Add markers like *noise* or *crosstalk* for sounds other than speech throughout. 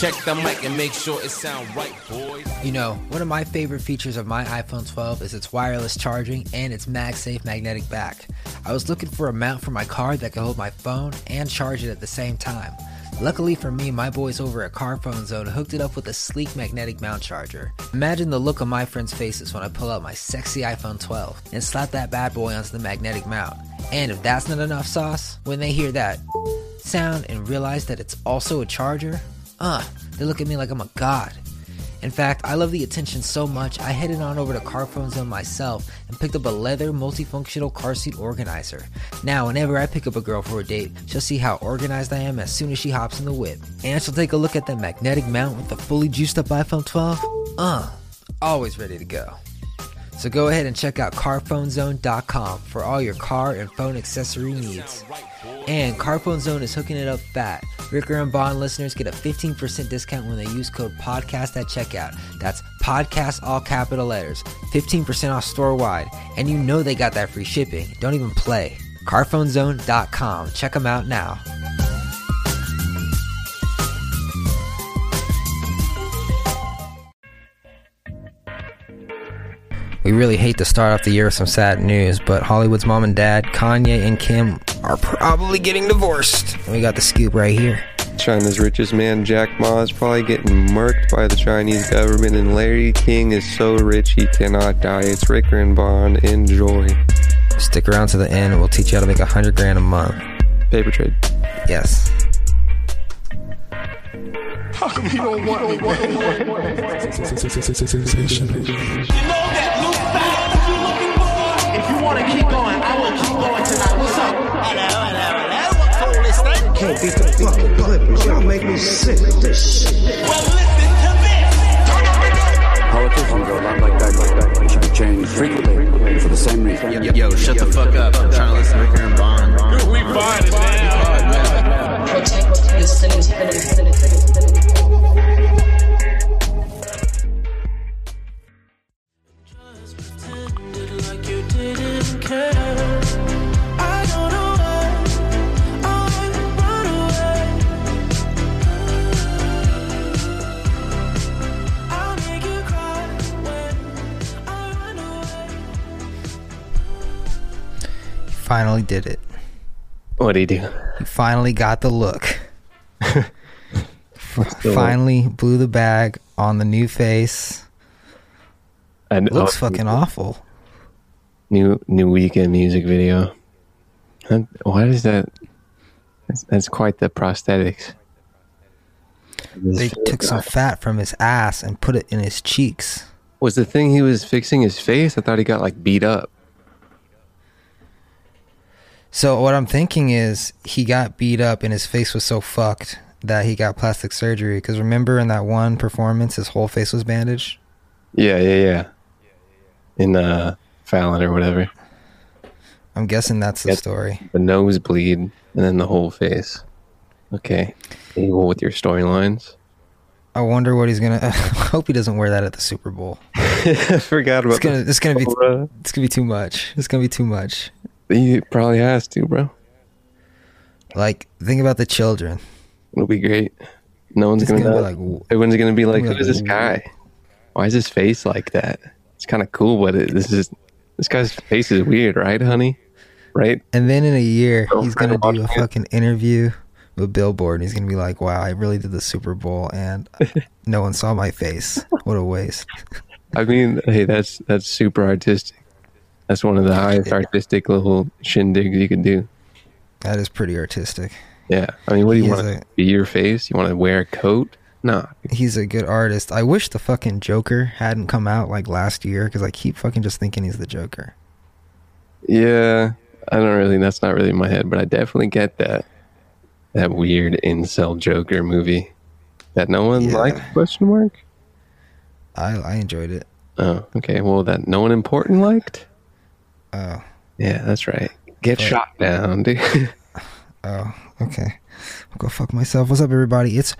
Check the mic and make sure it sound right, boys. You know, one of my favorite features of my iPhone 12 is its wireless charging and its MagSafe magnetic back. I was looking for a mount for my car that could hold my phone and charge it at the same time. Luckily for me, my boys over at Car Phone Zone hooked it up with a sleek magnetic mount charger. Imagine the look on my friends' faces when I pull out my sexy iPhone 12 and slap that bad boy onto the magnetic mount. And if that's not enough sauce, when they hear that sound and realize that it's also a charger, uh, they look at me like I'm a god. In fact, I love the attention so much, I headed on over to Car Phone Zone myself and picked up a leather multifunctional car seat organizer. Now, whenever I pick up a girl for a date, she'll see how organized I am as soon as she hops in the whip. And she'll take a look at the magnetic mount with the fully juiced up iPhone 12. Uh, always ready to go. So go ahead and check out carphonezone.com for all your car and phone accessory needs. And Carphone Zone is hooking it up fat. Ricker and Bon listeners get a 15% discount when they use code podcast at checkout. That's podcast all capital letters. 15% off store wide. And you know they got that free shipping. Don't even play. Carphonezone.com. Check them out now. We really hate to start off the year with some sad news, but Hollywood's mom and dad, Kanye and Kim, are probably getting divorced. We got the scoop right here. China's richest man, Jack Ma, is probably getting murked by the Chinese government, and Larry King is so rich he cannot die. It's Ricker and Bon. Enjoy. Stick around to the end, and we'll teach you how to make a hundred grand a month. Paper trade. Yes. How come you don't want me, man? You know that new style that you're looking for? If you want to keep going, I will keep going tonight. What's up? Hello, hello, hello. What's all this thing? Can't beat the fucking Clippers. Y'all make me sick with this shit. Well, listen to this. Politicians are a lot like that, like that. They should change frequently for the same reason. Yo, yo, shut the fuck up. I'm trying to listen to Ricker and Bon. We fine as hell. protect your city. Finally did it. What do you do? He finally got the look. Finally blew the bag on the new face. And it Looks oh, fucking awful. new new Weeknd music video. Why is that? That's, that's quite the prosthetics. They took some fat from his ass and put it in his cheeks. Was the thing he was fixing his face? I thought he got like beat up. So what I'm thinking is he got beat up and his face was so fucked that he got plastic surgery. Because remember in that one performance, his whole face was bandaged. Yeah, yeah, yeah. In uh, Fallon or whatever. I'm guessing that's the story. The nosebleed and then the whole face. Okay. Evil with your storylines. I wonder what he's gonna. *laughs* I hope he doesn't wear that at the Super Bowl. *laughs* I forgot about It's gonna. It's gonna be. It's gonna be too much. It's gonna be too much. He probably has to, bro. Like think about the children. It'll be great. No one's gonna, gonna be like, Everyone's gonna be like, gonna be "Who is this guy? Why is his face like that?" It's kind of cool, but it, this is this guy's face is weird, right, honey? Right? And then in a year, he's gonna do a it. fucking interview with Billboard, and he's gonna be like, "Wow, I really did the Super Bowl, and no one saw my face. What a waste." *laughs* I mean, hey, that's that's super artistic. That's one of the highest artistic little shindigs you could do. That is pretty artistic. Yeah. I mean, what do you want to be your face? You want to wear a coat? No. He's a good artist. I wish the fucking Joker hadn't come out like last year because I keep fucking just thinking he's the Joker. Yeah, I don't really. That's not really in my head, but I definitely get that that weird incel Joker movie that no one Yeah. liked? Question mark. I I enjoyed it. Oh, okay. Well, that no one important liked. Oh, Yeah, that's right. Get But- shot down, dude. *laughs* oh, okay. I'll go fuck myself. What's up, everybody? It's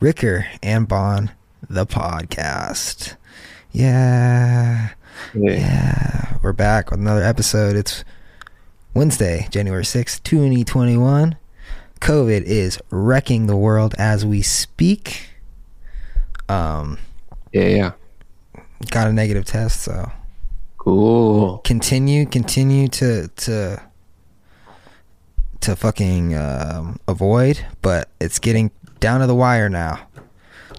Ricker and Bon, the podcast. Yeah. Yeah. Yeah, we're back with another episode. It's Wednesday, January 6th, 2021. COVID is wrecking the world as we speak. Um, Yeah, yeah. got a negative test, so Cool. continue, continue to to to fucking um, avoid, but it's getting down to the wire now.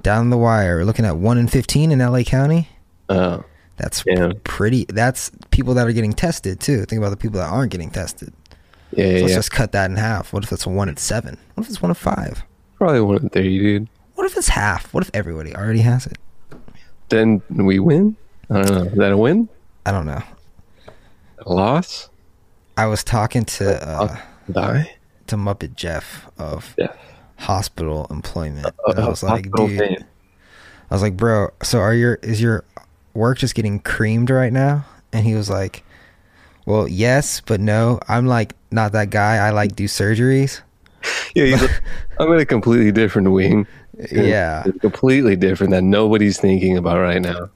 Down the wire. We're looking at one in fifteen in LA County. Uh, That's Yeah. pretty. That's people that are getting tested too. Think about the people that aren't getting tested. yeah, yeah. Let's yeah. just cut that in half. What if it's one in seven? What if it's one in five? Probably one in thirty, dude. What if it's half? What if everybody already has it? Then we win. I don't know. Is that a win? I don't know. A loss? I was talking to uh, Die? to Muppet Jeff of Yeah. hospital employment. Uh, And I was like, dude, fame. I was like, bro, so are your is your work just getting creamed right now? And he was like, well, yes, but no. I'm like not that guy. I like do surgeries. *laughs* Yeah, he's like, I'm in a completely different wing. *laughs* Yeah. Completely different that nobody's thinking about right now.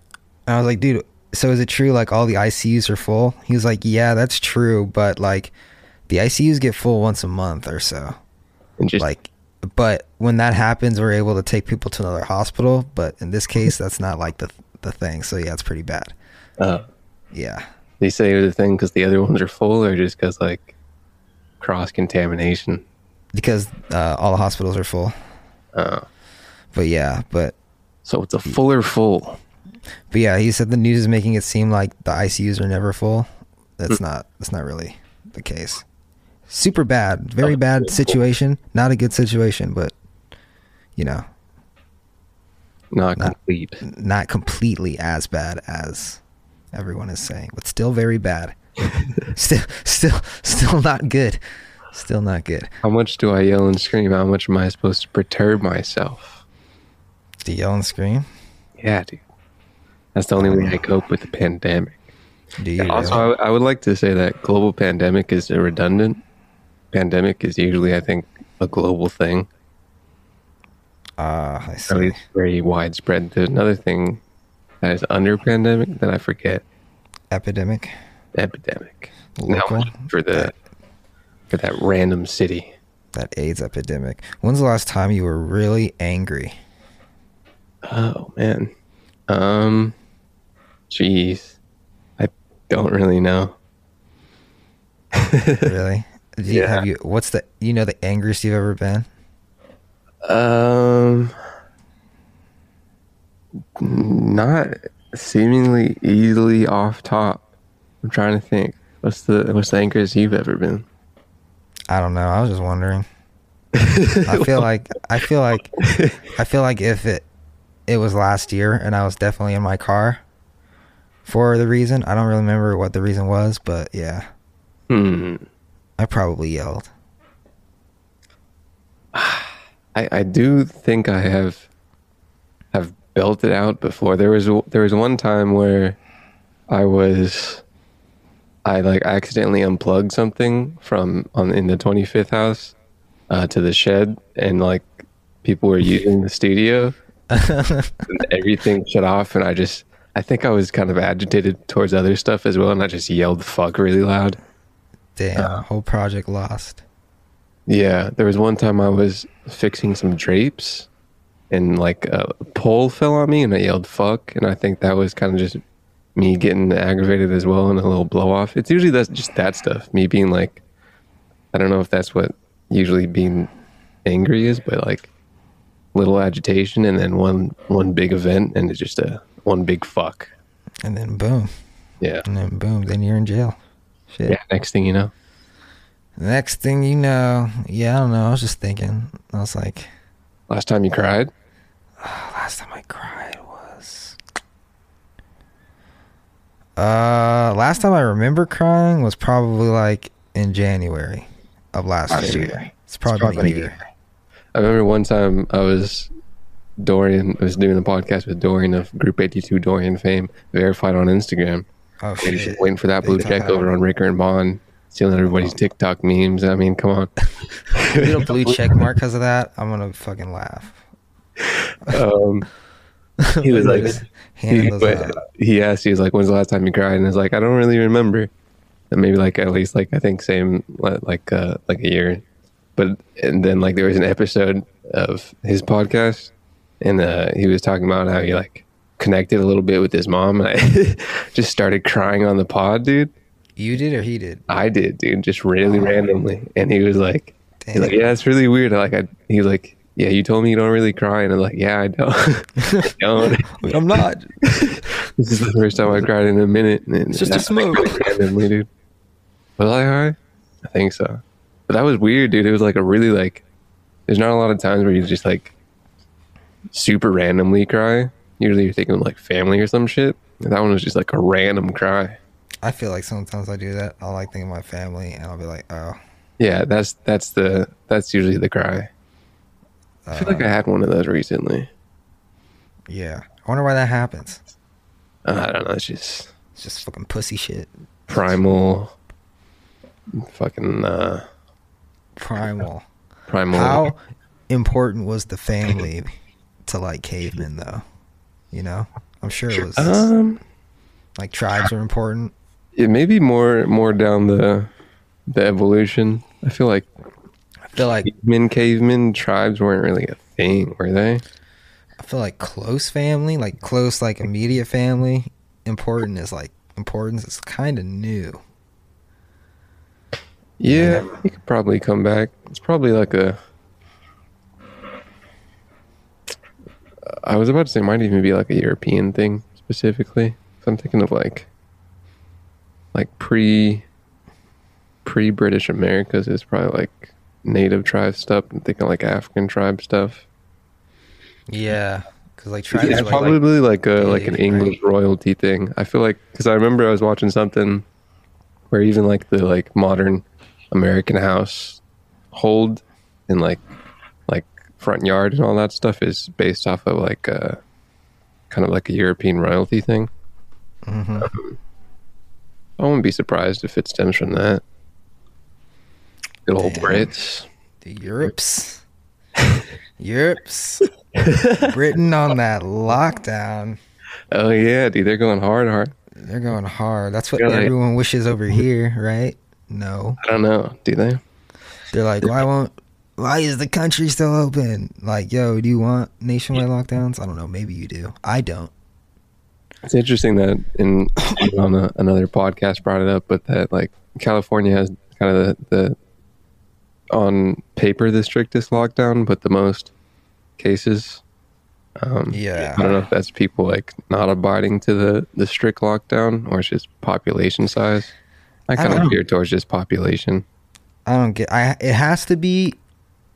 And I was like, dude, so is it true like all the ICUs are full? He was like, yeah, that's true, but like the ICUs get full once a month or so. And just Like, but when that happens, we're able to take people to another hospital. But in this case, that's not like the the thing. So yeah, it's pretty bad. uh, Yeah. they say the thing because the other ones are full, or just because like cross contamination. because uh, all the hospitals are full. Uh, But yeah, but so it's a fuller full. but yeah, he said the news is making it seem like the ICUs are never full. That's not that's not really the case. Super bad, very oh, bad situation. Not a good situation, but you know, Not Not- complete. not completely as bad as everyone is saying, but still very bad. *laughs* still, still, still not good. Still not good. How much do I yell and scream? How much am I supposed to perturb myself? Do you yell and scream? Yeah, dude. That's the only way uh, I cope with the pandemic. Do you? Also. I, I would like to say that global pandemic is a redundant. Pandemic is usually, I think, a global thing, Ah, I or at see. least very widespread. There's another thing that is under pandemic that I forget. Epidemic. Epidemic. Now Local? for the for that random city. That AIDS epidemic. When's the last time you were really angry? Oh man. Um. Jeez. I don't really know. *laughs* really? Do you, Yeah. Have you? What's the? You know the angriest you've ever been? Um, not seemingly easily off top. I'm trying to think. What's the what's the angriest you've ever been? I don't know. I was just wondering. *laughs* I feel like I feel like I feel like if it it was last year and I was definitely in my car for the reason. I don't really remember what the reason was, but yeah, Hmm. I probably yelled. *sighs* I I do think I have have built it out before. There was there was one time where I was I like accidentally unplugged something from on in the 25th house uh, to the shed and like people were using the studio *laughs* everything shut off and I just I think I was kind of agitated towards other stuff as well and I just yelled fuck really loud. Damn, whole project lost. Yeah, there was one time I was fixing some drapes and like a pole fell on me and I yelled fuck and I think that was kind of just me getting aggravated as well and a little blow off. It's usually that's just that stuff. Me being like I don't know if that's what usually being angry is, but like little agitation and then one one big event and it's just a one big fuck. And then boom, Yeah. and then boom, then you're in jail. Shit. Yeah, next thing you know. Next thing you know, yeah, I don't know. I was just thinking. I was like, Last time you cried? *sighs* last time I cried was. Uh, last time I remember crying was probably like in January of last, year. year. It's probably, probably been a a year. I remember one time I was Dorian I was doing a podcast with Dorian of Group 82 Dorian fame, verified on Instagram. Oh Waiting, shit! waiting for that blue Big check time. over on Ricker and Bon, stealing everybody's TikTok memes. I mean, come on. If you get a blue check mark because of that, I'm gonna fucking laugh. um, *laughs* he was like, he, but he asked, he was like, "When's the last time you cried?" And I was like, "I don't really remember." And maybe like at least like I think same like uh like a year, but and then like there was an episode of his podcast and uh, he was talking about how he like connected a little bit with his mom, and I *laughs* just started crying on the pod, dude. You did or he did? I did, dude, just really randomly, and he was like, he's like, yeah, it's really weird. Like, I, he was like, yeah, you told me you don't really cry, and I'm like, yeah, I don't. *laughs* I don't. *laughs* I'm not. This is the first time I cried in a minute. And It's just a that's, like, smoke. randomly, dude. Was I high? I think so. But that was weird, dude. It was like a really like. There's not a lot of times where you just like super randomly cry. Usually you're thinking like family or some shit. That one was just like a random cry. I feel like sometimes I do that. I'll like think of my family and I'll be like, oh, Yeah, that's that's the that's usually the cry. I feel like I had one of those recently. yeah. I wonder why that happens. Uh, I don't know. It's just It's just fucking pussy shit. primal. Fucking uh, Primal. primal. How important was the family to like cavemen though? You know? I'm sure it was Um, like tribes were important. it may be more more down the the evolution. I feel like I feel like cavemen, cavemen tribes weren't really a thing, were they? I feel like close family, like close like immediate family, important is like importance is kind of new. Yeah, he could probably come back. It's probably like a. I was about to say, it might even be like a European thing specifically. So I'm thinking of like, like pre, pre British Americas is probably like native tribe stuff. I'm thinking like African tribe stuff. Yeah, because like tribes Yeah, are like, probably like a like an big, English royalty thing. I feel like because I remember I was watching something where even like the like modern American house hold and like front yard and all that stuff is based off of like a kind of like a European royalty thing. Mhm. Um, I wouldn't be surprised if it stems from that. Good old Damn. Brits. the Europes, *laughs* Europes, Britain on that lockdown. Oh yeah, dude, they're going hard, hard. They're going hard. That's what They're like- everyone wishes over here, right? No, I don't know, do they? they're like, why won't? Why is the country still open? Like, yo, do you want nationwide lockdowns? I don't know. Maybe you do. I don't. It's interesting that in on a, another podcast brought it up, but that like California has kind of the, the on paper the strictest lockdown, but the most cases. Um, Yeah. I don't know if that's people like not abiding to the the strict lockdown or it's just population size. I kind of veer towards just population. I don't get. I it has to be.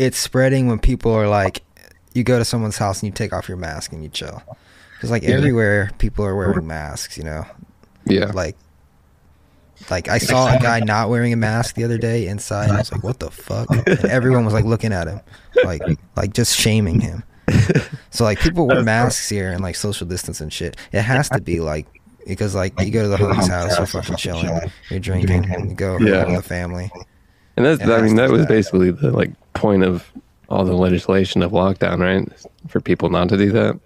It's spreading when people are like, you go to someone's house and you take off your mask and you chill. Because like Yeah. everywhere, people are wearing masks. You know, Yeah, like, like I saw a guy not wearing a mask the other day inside. And I was like, what the fuck? And everyone was like looking at him, like, like just shaming him. So like people wear masks here and like social distance and shit. It has to be like because like you go to the homie's house, you're fucking chilling, you're drinking, you go Yeah. with the family. And that's I mean that was basically the like point of all the legislation of lockdown, right? For people not to do that.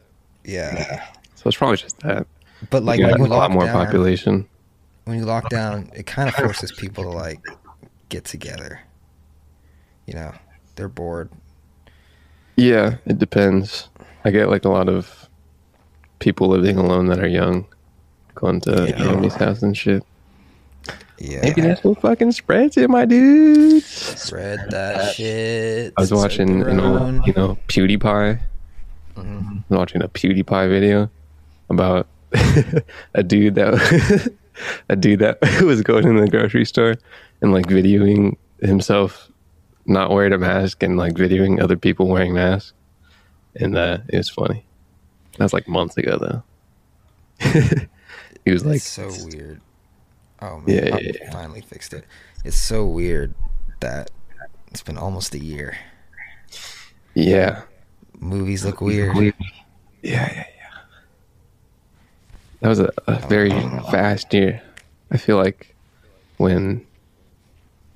Yeah. So it's probably just that. But like You when you a lot more down, population. when you lock down, it kind of forces people to like get together. You know, they're bored. Yeah, it depends. I get like a lot of people living alone that are young, going to Yeah. family's house and shit. Yeah. Maybe that's what fucking spreads it, my dude. Spread that shit. I was watching an old, you know, PewDiePie. Mhm. I was watching a PewDiePie video about *laughs* a dude that *laughs* a dude that *laughs* was going in the grocery store and like videoing himself not wearing a mask and like videoing other people wearing masks, and uh, it was funny. That was like months ago though. he was like, so weird. Oh man, Yeah, yeah, yeah. finally fixed it. It's so weird that it's been almost a year. yeah, Movies look weird. yeah, yeah, yeah. That was a, a very fast year. I feel like when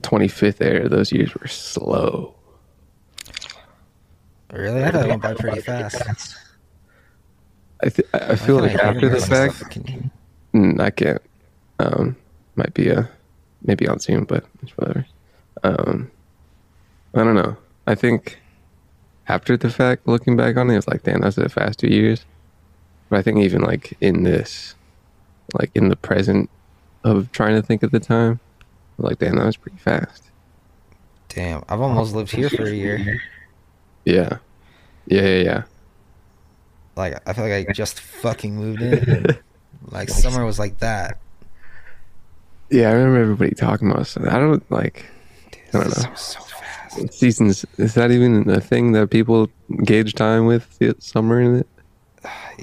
25th era, those years were slow. Really, I thought it went by pretty fast. I th- I feel like I after the this fact. Can you- mm, I can't. Um, might be a maybe on Zoom, but whatever. Um, I don't know. I think after the fact, looking back on it, it's like, damn, that's a fast two years. But I think even like in this, like in the present of trying to think at the time, like, damn, that was pretty fast. Damn, I've almost lived here for a year. Yeah. Yeah, yeah, yeah. Like I feel like I just fucking moved in. *laughs* Like summer was like that. Yeah, I remember everybody talking about stuff. I don't like. I don't So, know. so fast. Seasons is that even a thing that people gauge time with? The summer in it.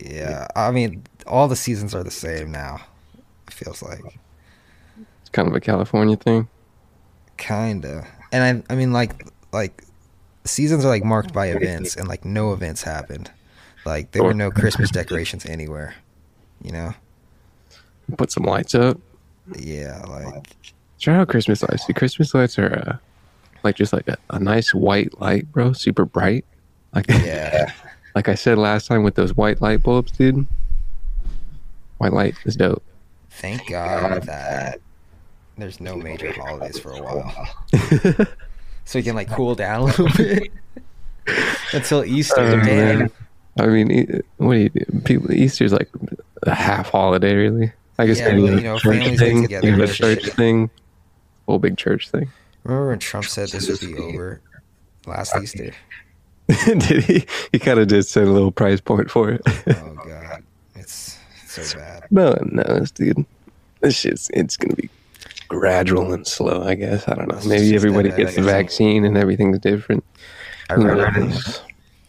Yeah, I mean, all the seasons are the same now. It feels like It's kind of a California thing. kinda, and I, I mean, like, like seasons are like marked by events, and like no events happened. Like there were no Christmas decorations anywhere. You know? Put some lights up. Yeah, like try out Christmas lights. The Christmas lights are uh, like just like a, a nice white light, bro. Super bright. Like yeah, *laughs* like I said last time with those white light bulbs, dude. White light is dope. thank God that there's no major holidays for a while, *laughs* so we can like cool down a little bit *laughs* until Easter. Man. man. I mean, what do you do? People, Easter's like a half holiday, really. I guess Yeah, maybe you know, church families get thing, together you a church shit. thing, whole big church thing. Remember when Trump said this would be over last Easter? *laughs* Did he? He kind of did set a little price point for it. Oh God, it's so *laughs* bad. no one knows, dude. This shit's it's gonna be gradual and slow. I guess I don't know. It's Maybe everybody that gets the vaccine. vaccine and everything's different. I remember knows?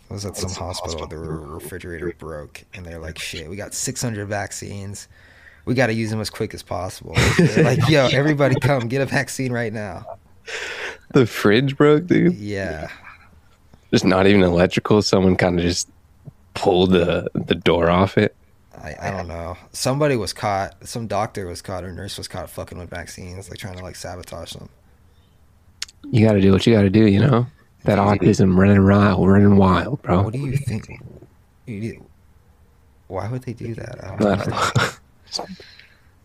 I was at some hospital. The refrigerator broke, and they're like, "Shit, we got 600 vaccines. We got to use them as quick as possible." *laughs* Like, "Yo, everybody, come get a vaccine right now." The fridge broke, dude. Yeah, Just not even electrical. Someone kind of just pulled the the door off it. I, I don't know. Somebody was caught. Some doctor was caught, or nurse was caught fucking with vaccines, like trying to like sabotage them. You got to do what you got to do, you know. That autism running wild, running wild, bro. What do you think? You do- Why would they do that? I don't know. *laughs*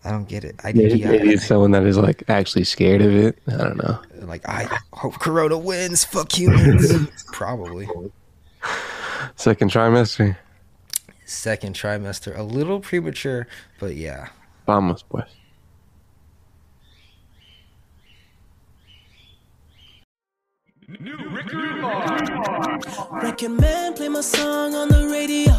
I don't get it. I Maybe, yeah, maybe it's someone that is like actually scared of it. I don't know. like I hope Corona wins. Fuck humans. *laughs* Probably. Second trimester. Second trimester, a little premature, but yeah. Vamos, pues. Recommend play my song on the radio.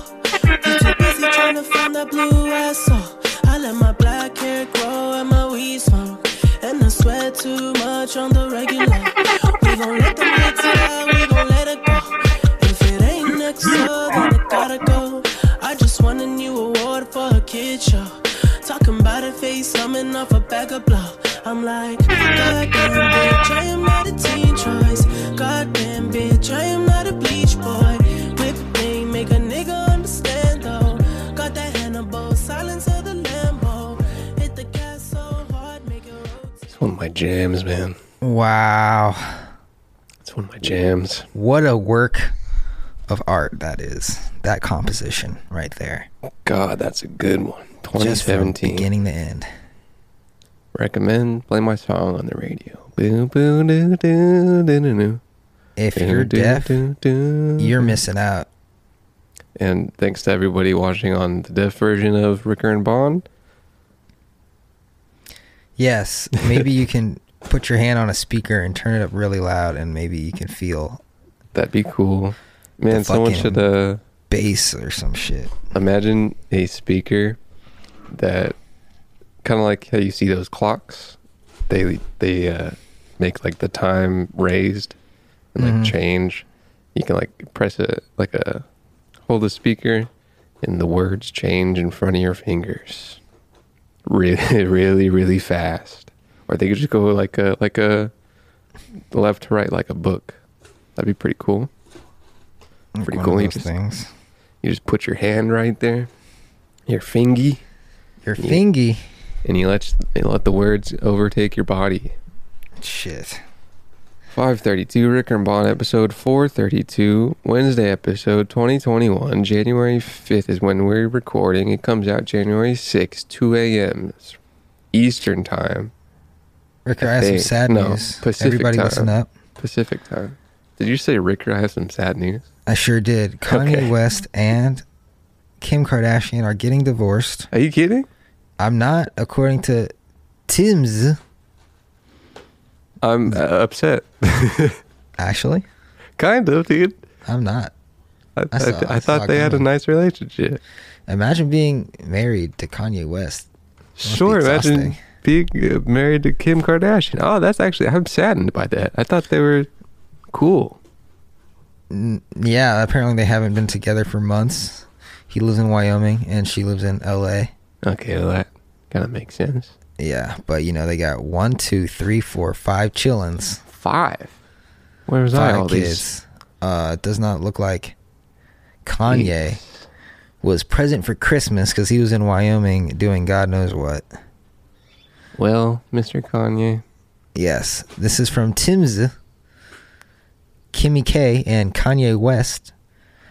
You too busy trying to find that blue ass soul. Let my black hair grow and my weed smoke. And I sweat too much on the regular. We gon' let them hits fly, we gon' let it go. If it ain't next door, then it gotta go. I just won a new award for a kid show. Talking about a face coming off a bag of blow. I'm like, goddamn bitch, I am not a teen choice. Goddamn bitch, I am not a one of my jams, man. Wow. It's one of my jams. What a work of art that is. That composition right there. God, that's a good one. Just from 2017. beginning to end. Recommend play my song on the radio. Boo boo doo doo doo doo doo. If Doo, you're doo, deaf, doo, doo. you're missing out. And thanks to everybody watching on the deaf version of Ricker and Bon. Yes, maybe you can put your hand on a speaker and turn it up really loud, and maybe you can feel That'd be cool. Man, someone should uh bass or some shit. imagine a speaker that kind of like how you see those clocks. They they uh, make like the time raised and like Mhm. change. You can like press it like a hold the speaker, and the words change in front of your fingers, really *laughs* really really fast. Or they could just go like a like a left to right like a book. That'd be pretty cool. Pretty One cool. You just, things. you just put your hand right there, your fingy, Your fingy. and you let you let the words overtake your body. Shit. 532 Rick and Bon episode 432 Wednesday episode 2021 January 5th is when we're recording it comes out January 6th 2 a.m. Eastern time Ricker, I have some sad no, news. Pacific Everybody time. listen up. Pacific time Did you say Ricker? I have some sad news. I sure did. Kanye Okay. West and Kim Kardashian are getting divorced. Are you kidding? I'm not, according to TMZ. I'm uh, upset. *laughs* Actually, kind of, dude. I'm not. I, I I, saw- I thought they had a nice relationship. Imagine being married to Kanye West. Must be Sure, imagine being uh, married to Kim Kardashian. Oh, that's actually I'm saddened by that. I thought they were cool. N- Yeah, apparently they haven't been together for months. He lives in Wyoming and she lives in LA. Okay, well, that kind of makes sense. Yeah, but you know they got one, two, three, four, five chillins, Five. Where was I five all kids. these? Uh, it does not look like Kanye was present for Christmas because he was in Wyoming doing God knows what. Well, Mr. Kanye. Yes, this is from TMZ. Kimmy K and Kanye West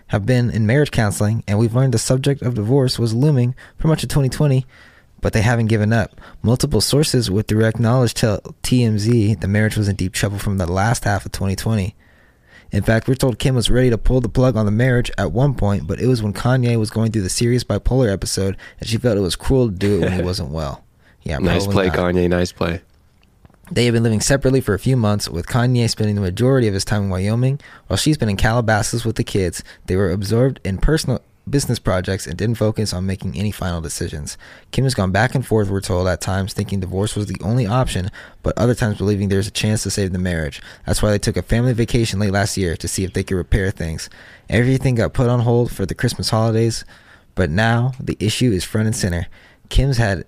have been in marriage counseling, and we've learned the subject of divorce was looming for much of 2020, but they haven't given up. Multiple sources with direct knowledge tell TMZ the marriage was in deep trouble from the last half of 2020. In fact, we're told Kim was ready to pull the plug on the marriage at one point, but it was when Kanye was going through the serious bipolar episode, and she felt it was cruel to do it when he *laughs* wasn't well. Yeah, nice play, not. Kanye. Nice play. They have been living separately for a few months, with Kanye spending the majority of his time in Wyoming, while she's been in Calabasas with the kids. They were absorbed in personal business projects and didn't focus on making any final decisions. Kim has gone back and forth, we're told, at times thinking divorce was the only option, but other times believing there's a chance to save the marriage. That's why they took a family vacation late last year to see if they could repair things. Everything got put on hold for the Christmas holidays, but now the issue is front and center. Kim's had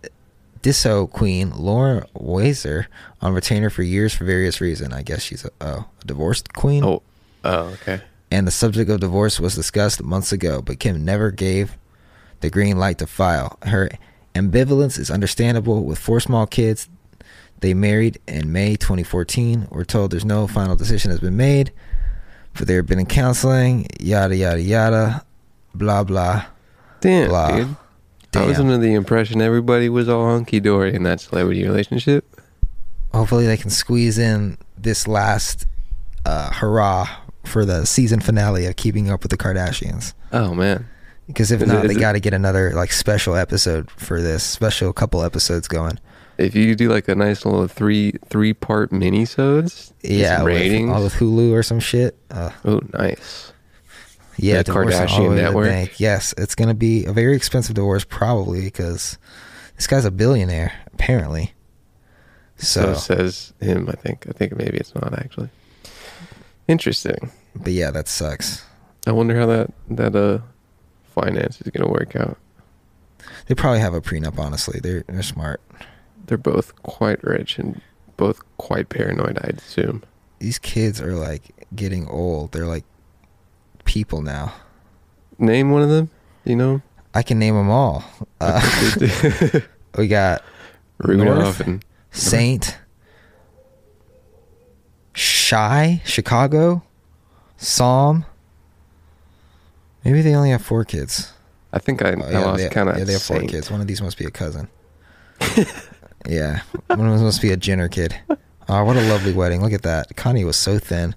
Disso queen Laura Wasser on retainer for years for various reasons. I guess she's a, a divorced queen. Oh, oh, okay. And the subject of divorce was discussed months ago, but Kim never gave the green light to file. Her ambivalence is understandable with four small kids. They married in May 2014. We're told there's no final decision has been made, but they've been in counseling, yada, yada, yada, blah, blah. Damn, Blah. dude. I was Damn. under the impression everybody was all hunky dory in that celebrity relationship. hopefully they can squeeze in this last uh, hurrah for the season finale of Keeping Up with the Kardashians. Oh man, Because if Is not, is they got to get another like special episode for this special couple episodes going. if you do like a nice little three three part mini-sodes, Yeah, with, ratings. all with Hulu or some shit. Uh, oh, nice. yeah, The Kardashian the way to the Network? Yes, it's gonna be a very expensive divorce probably because this guy's a billionaire apparently. So, So, says him. I think. I think maybe it's not actually. Interesting. but yeah, that sucks. I wonder how that that uh finance is gonna work out. They probably have a prenup. Honestly, they're they're smart. They're both quite rich and both quite paranoid. I'd assume. These kids are like getting old. They're like people now. Name one of them. You know, I can name them all. Uh, *laughs* we got Rudolph North, and Saint, Shy, Chicago, Psalm. Maybe they only have four kids. I think I, Oh, I yeah, lost of. yeah, they have four kids. One of these must be a cousin. *laughs* yeah, one of them must be a Jenner kid. Oh, what a lovely wedding! Look at that. Kanye was so thin.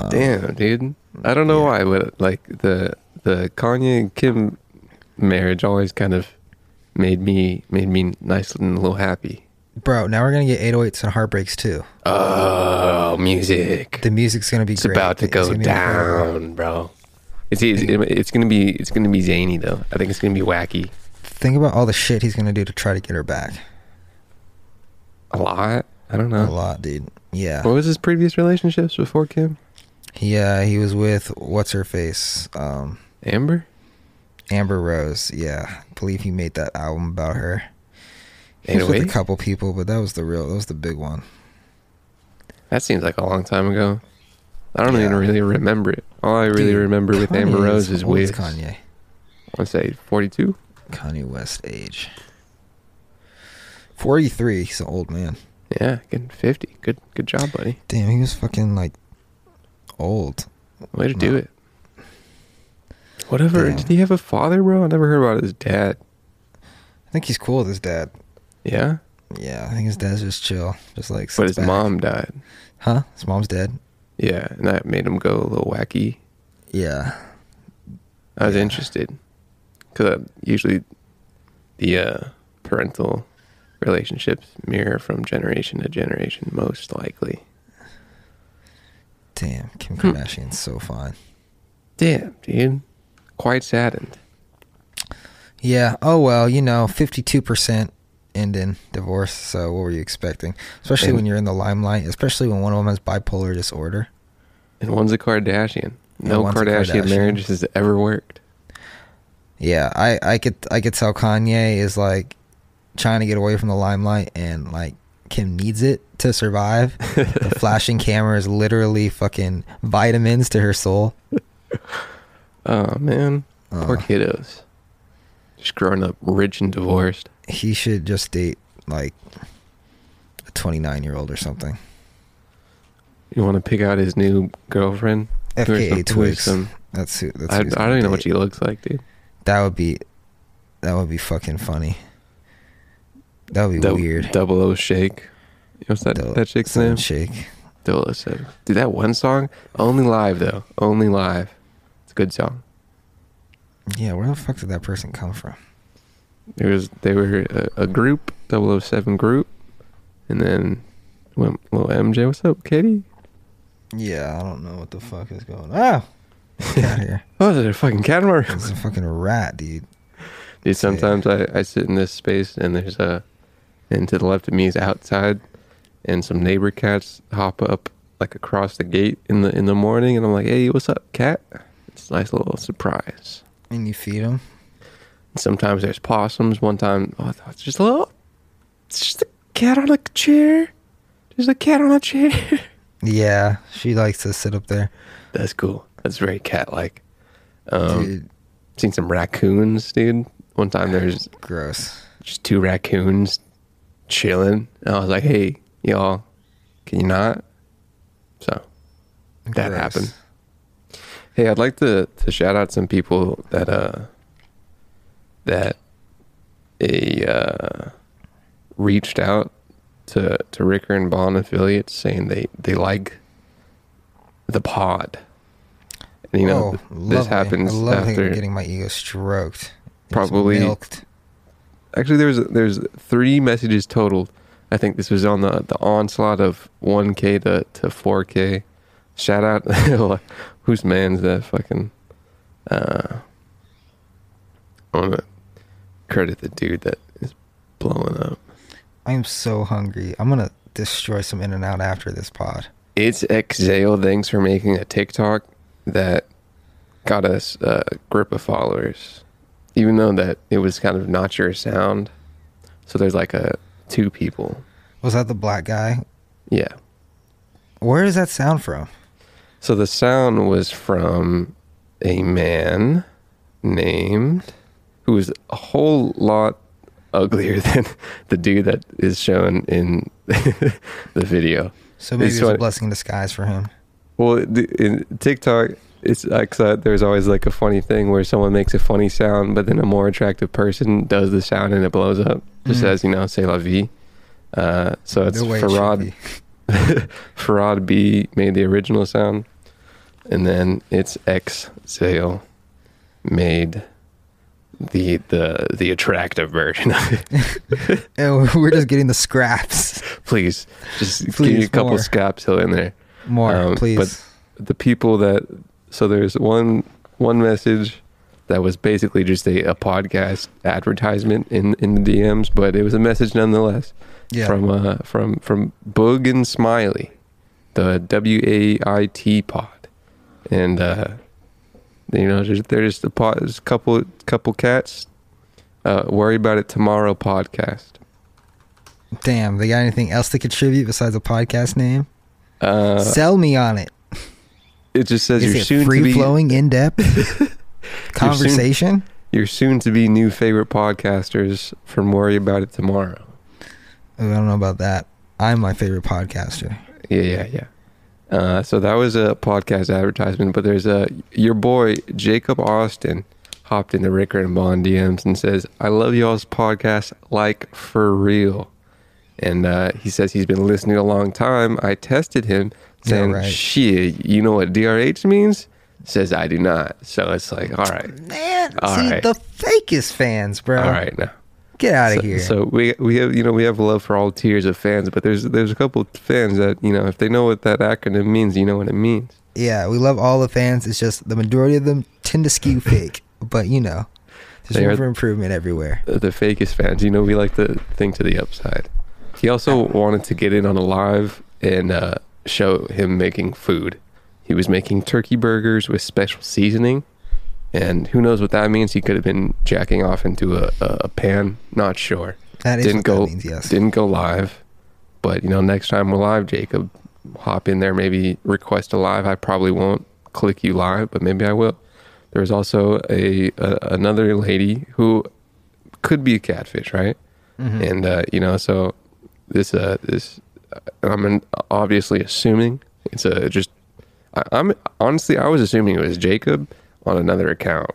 Um, Damn, dude. I don't know yeah. why, but like the the Kanye and Kim marriage always kind of made me made me nice and a little happy. Bro. Now we're gonna get 808s and heartbreaks too. Oh, music! The music's gonna be It's great. about to It's go gonna be incredible. down, bro. It's, it's it's gonna be it's gonna be zany though. I think it's gonna be wacky. Think about all the shit he's gonna do to try to get her back. A lot. I don't know. A lot, dude. Yeah. What was his previous relationships before Kim? Yeah, he was with what's her face, um, Amber. Amber Rose. Yeah, I believe he made that album about her. He was with a couple people, but that was the real. That was the big one. That seems like a long time ago. I don't Yeah. even really remember it. All I really Dude, remember with Amber Rose is as Wiz. I Kanye. want to say 42. Kanye West age. Forty three. He's an old man. Yeah, getting 50. Good good job, buddy. Damn, he was fucking like old. Way to do it. Whatever. Damn. Did he have a father, bro? I never heard about his dad. I think he's cool with his dad. Yeah? Yeah, I think his dad's just chill, just like. But his back. mom died. Huh? His mom's dead. Yeah, and that made him go a little wacky. Yeah. I was interested because usually the uh, parental relationships mirror from generation to generation, most likely. Damn, Kim Hmm. Kardashian's so fine. Damn, dude. Quite saddened. Yeah. Oh well, you know, fifty-two percent end in divorce. So what were you expecting? Especially And- when you're in the limelight. Especially when one of them has bipolar disorder. And one's a Kardashian. No Kardashian, Kardashian. marriage has ever worked. Yeah, I I could I could tell Kanye is like trying to get away from the limelight, and like Kim needs it to survive. the *laughs* flashing camera is literally fucking vitamins to her soul. Oh man, poor Uh. kiddos. Just growing up rich and divorced. He should just date like a 29 year old or something. You want to pick out his new girlfriend? Who are some- FKA Twigs. That's who. That's I, I don't even know what she looks like, dude. That would be. That would be fucking funny. That would be Dou- weird. Double O Shake. What's that? Dou- that chick's name? Shake. Double O Seven. Dude, that one song only live though. Only live. It's a good song. Yeah, where the fuck did that person come from? There was they were a, a group, 007 group, and then went little MJ. What's up, Kitty? Yeah, I don't know what the fuck is going on. Ah! Get out of here. *laughs* Oh, is it a fucking cat in? It's a fucking rat, dude. Dude, sometimes I, I sit in this space and there's a, and to the left of me is outside, and some neighbor cats hop up like across the gate in the in the morning, and I'm like, hey, what's up, cat? It's a nice little surprise. And you feed him? Sometimes there's possums. One time, oh, I thought it's just a little, it's just a cat on a chair. Just a cat on a chair. *laughs* Yeah, she likes to sit up there. That's cool. That's very cat-like. Um, Dude, seen some raccoons, dude. One time there's *sighs* gross. just two raccoons chilling. And I was like, hey, y'all, can you not? So that Gross. happened. Hey, I'd like to, to shout out some people that uh that a uh reached out to to Ricker and Bon affiliates saying they they like the pod. And you know oh, th- this happens I love after getting my ego stroked. It's Probably- milked. actually there's there's three messages total i think this was on the the onslaught of 1k to, to 4k shout out *laughs* whose man's that fucking uh i want to credit the dude that is blowing up I am so hungry. I'm gonna destroy some In and Out after this pod. it's exhale thanks for making a tiktok that got us a grip of followers even though that it was kind of not your sound so there's like a two people Was that the black guy? yeah Where does that sound from? So the sound was from a man named who was a whole lot uglier *laughs* than the dude that is shown in *laughs* the video. So maybe It's it's a blessing in disguise for him. Well, in TikTok, it's like there's always like a funny thing where someone makes a funny sound, but then a more attractive person does the sound and it blows up. Just Mm. as you know, say la vie. Uh, so it's way it Farad. *laughs* Farad B made the original sound, and then it's X Sale made the the the attractive version of it. *laughs* And we're just getting the scraps. Please, just give me a couple more. scraps hill in there. More, Um, please. But the people that so there's one one message that was basically just a, a podcast advertisement in in the DMs, but it was a message nonetheless. Yeah. From uh from from Boog and Smiley, the W A I T pod, and uh, you know there's there's a there's a couple couple cats. Uh, worry about it tomorrow podcast. Damn, they got anything else to contribute besides a podcast name? Uh, Sell me on it. it just says Is you're soon to free be flowing, *laughs* in depth conversation? You're soon to be new favorite podcasters from Worry About It Tomorrow. I don't know about that. I'm my favorite podcaster. Yeah, yeah, yeah. Uh, so that was a podcast advertisement, but there's a your boy Jacob Austin hopped into Ricker and Bon DMs and says, "I love y'all's podcast like for real." And uh, he says he's been listening a long time. I tested him saying, right. "Shit, you know what DRH means?" Says I do not. So it's like, all right, Man, All see right. the fakest fans, bro. all right now. Get out of so, here. So we we have you know we have love for all tiers of fans, but there's there's a couple fans that you know if they know what that acronym means, you know what it means. yeah, we love all the fans. It's just the majority of them tend to skew *laughs* fake, but you know, there's They room for improvement everywhere. The the fakest fans, you know, we like to think to the upside. He also wanted to get in on a live and uh, show him making food. He was making turkey burgers with special seasoning, and who knows what that means? He could have been jacking off into a, a, a pan. Not sure. That is didn't what go that means, yes. didn't go live, but you know, next time we're live, Jacob, hop in there, maybe request a live. I probably won't click you live, but maybe I will. There's also a, a another lady who could be a catfish, right? Mm-hmm. And uh, you know, so this uh this I'm an, obviously assuming it's a just I, I'm honestly I was assuming it was Jacob on another account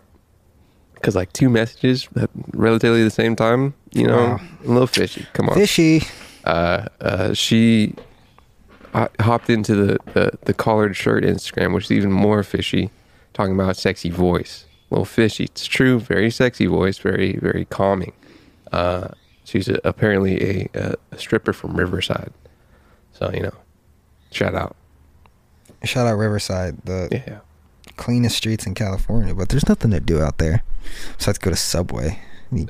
because like two messages at relatively the same time, you know, Wow. a little fishy. Come on, Fishy. uh, uh, she hopped into the, the, the collared shirt Instagram, which is even more fishy, talking about sexy voice. A little fishy. It's true. Very sexy voice. Very, very calming. Uh, she's a, apparently a, a, a stripper from Riverside. So, you know, shout out. Shout out Riverside, the Yeah. Cleanest streets in California, but there's nothing to do out there. So I have to go to Subway.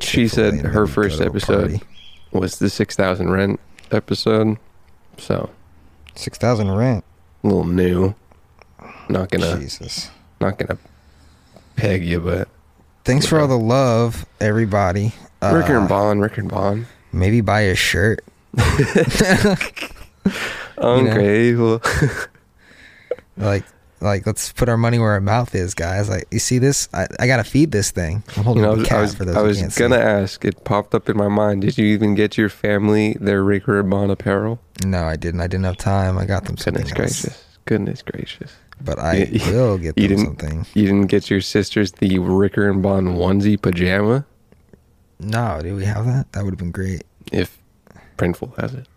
She said her first episode was the 6,000 rent episode. So, Six thousand rent. a little new. Not gonna, Jesus. not gonna peg you, but Thanks for all the love, everybody. Uh, Ricker and Bon, Ricker and Bon. Maybe buy a shirt. *laughs* *laughs* Okay, well, *laughs* Like, like let's put our money where our mouth is, guys. Like, you see this? I, I gotta feed this thing. I'm you holding know, up a I cat was, for those I was gonna see. ask. It popped up in my mind. Did you even get your family their Ricker and Bon apparel? No, I didn't. I didn't have time. I got them something Goodness else. gracious, goodness gracious. But I You- *laughs* will get you didn't, something. You didn't get your sisters the Ricker and Bon onesie pajama. No, do we have that? That would have been great. If Printful has it.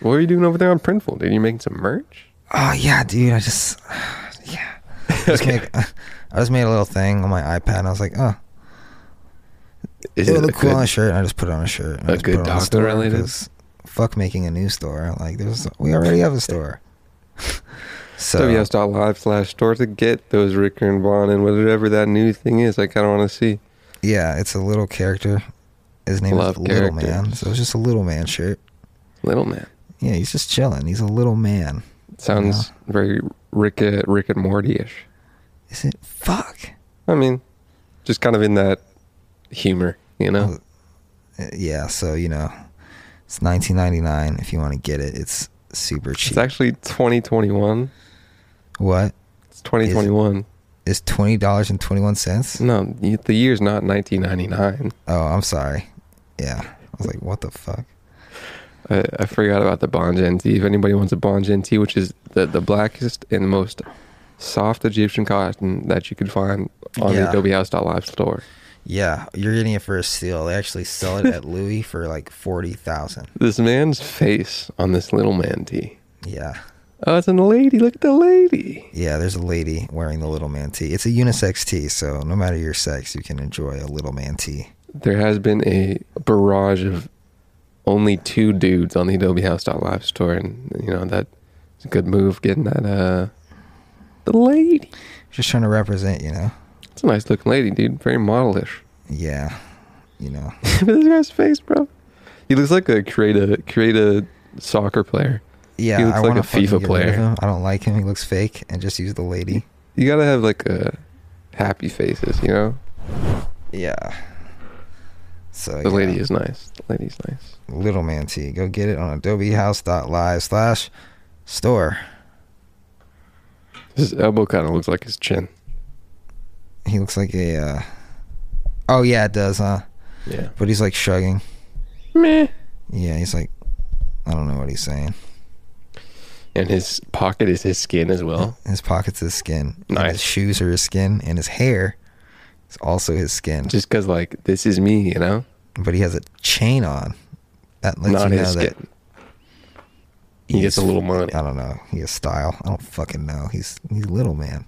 What are you doing over there on Printful? Did you making some merch? Oh yeah, dude. I just yeah. *laughs* I just, made, I just made a little thing on my iPad. and I was like, oh, Is it it look cool good- on a shirt. And I just put it on a shirt. a good put it on doctor store Fuck making a new store. Like there's, we already have a store. *laughs* so WS.live slash store to get those Ricker and Bon and whatever that new thing is. I kind of want to see. yeah, it's a little character. His name Love is Little Man. So it's just a little man shirt. Little man. Yeah, he's just chilling. He's a little man. Sounds very Rick, uh, Rick and Morty-ish. Is it? Fuck. I mean, just kind of in that humor, you know. Uh, Yeah. So you know, it's 19.99 if you want to get it. It's super cheap. It's actually 2021. what It's 2021. is twenty dollars and twenty one cents? No, the year's not 1999. Oh, I'm sorry. Yeah, I was like, what the fuck? I, I forgot about the Bon Gen T. If anybody wants a Bon Gen T, which is the, the blackest and most soft Egyptian cotton that you could find on Yeah. the Adobe House.live store. Yeah, you're getting it for a steal. They actually sell it at *laughs* Louis for like forty thousand. This man's face on this little man tee. Yeah, Oh, it's a lady. Look at the lady. yeah. There's a lady wearing the little man tee. It's a unisex tee, so no matter your sex, you can enjoy a little man tee. There has been a barrage of only two dudes on the Adobe House.live store, and you know that's a good move getting that uh the lady. Just trying to represent, you know. It's a nice looking lady, dude. Very modelish. Yeah, you know. *laughs* This guy's face, bro. He looks like a create a create a soccer player. Yeah, He looks I like a FIFA get rid of player. I don't like him. He looks fake, and just use the lady. You gotta have like a happy faces, you know. Yeah. So The yeah. lady is nice. The lady's nice. Little Man T. Go get it on adobehouse.live slash store. His elbow kind of looks like his chin. He looks like a. Uh... Oh yeah, it does, huh? Yeah. But he's like shrugging. Meh. Yeah, he's like, I don't know what he's saying. And his pocket is his skin as well. *laughs* His pocket's his skin. and Nice. his shoes are his skin, and his hair is also his skin. Just because, like, this is me, you know? but he has a chain on. That lets Not you know that. he gets a little money. I don't know. He has style. I don't fucking know. He's he's little man.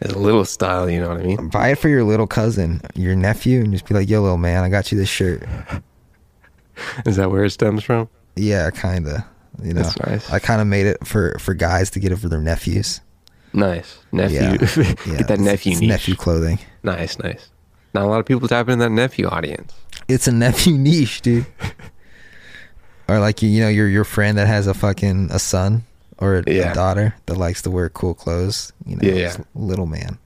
It's a little style, you know what I mean? Buy it for your little cousin, your nephew, and just be like, "Yo, little man, I got you this shirt." *laughs* Is that where it stems from? Yeah, kinda. You know, That's nice. I kind of made it for for guys to get it for their nephews. Nice nephew. Yeah. Yeah, *laughs* Get that it's- nephew it's nephew clothing. Nice, nice. Not a lot of people tapping in that nephew audience. It's a nephew niche, dude. *laughs* or like you, you know, your your friend that has a fucking a son or a, Yeah. a daughter that likes to wear cool clothes. You know, Yeah, yeah. little man.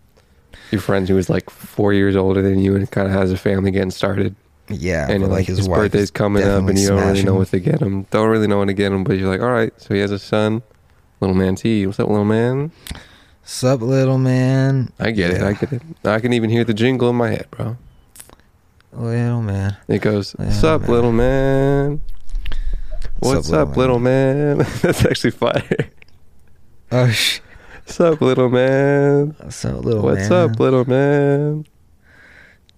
Your friend who is like four years older than you and kind of has a family getting started. Yeah, and but, like his, birthday's coming up, and you don't really know what to get him. Don't really know what to get him, but you're like, all right. So he has a son, little man T. What's up, little man? Sup, little man? I get it. I get it. I can even hear the jingle in my head, bro. Little man. It goes, Little "Sup, man. little man? What's Sup, up, little little man?" *laughs* That's actually fire. Oh sh. Sup, little man? Sup, little What's man? up, little man?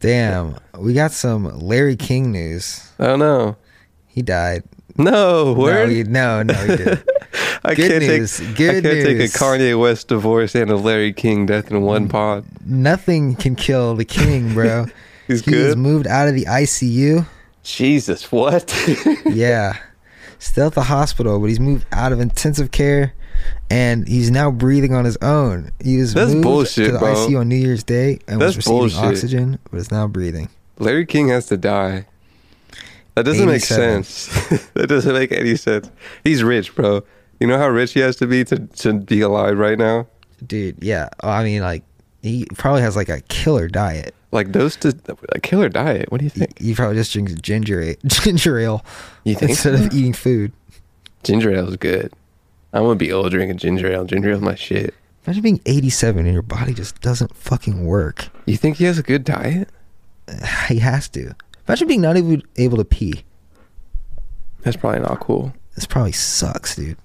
Damn, we got some Larry King news. Oh no, He died. No, No, word. he, no, no, he didn't. *laughs* I Good can't news, take. good I can't take a Kanye West divorce and a Larry King death in one pod. Nothing can kill the king, bro. *laughs* He's he was good. moved out of the ICU. Jesus, what? *laughs* Yeah, still at the hospital, but he's moved out of intensive care, and he's now breathing on his own. He was That's moved bullshit, to the bro. ICU on New Year's Day and was That's receiving bullshit. oxygen, but is now breathing. Larry King has to die. That doesn't make sense. *laughs* that doesn't make any sense. He's rich, bro. You know how rich he has to be to, to be alive right now? Dude, yeah. Oh, I mean, like he probably has like a killer diet. Like those to a killer diet. What do you think? he probably just drinks ginger ale, *laughs* ginger ale You think instead of eating food. Ginger ale is good. I'm gonna be old drinking ginger ale. Ginger ale's my shit. Imagine being 87 and your body just doesn't fucking work. You think he has a good diet? *sighs* He has to. Imagine being not even able to pee. That's probably not cool. This probably sucks, dude.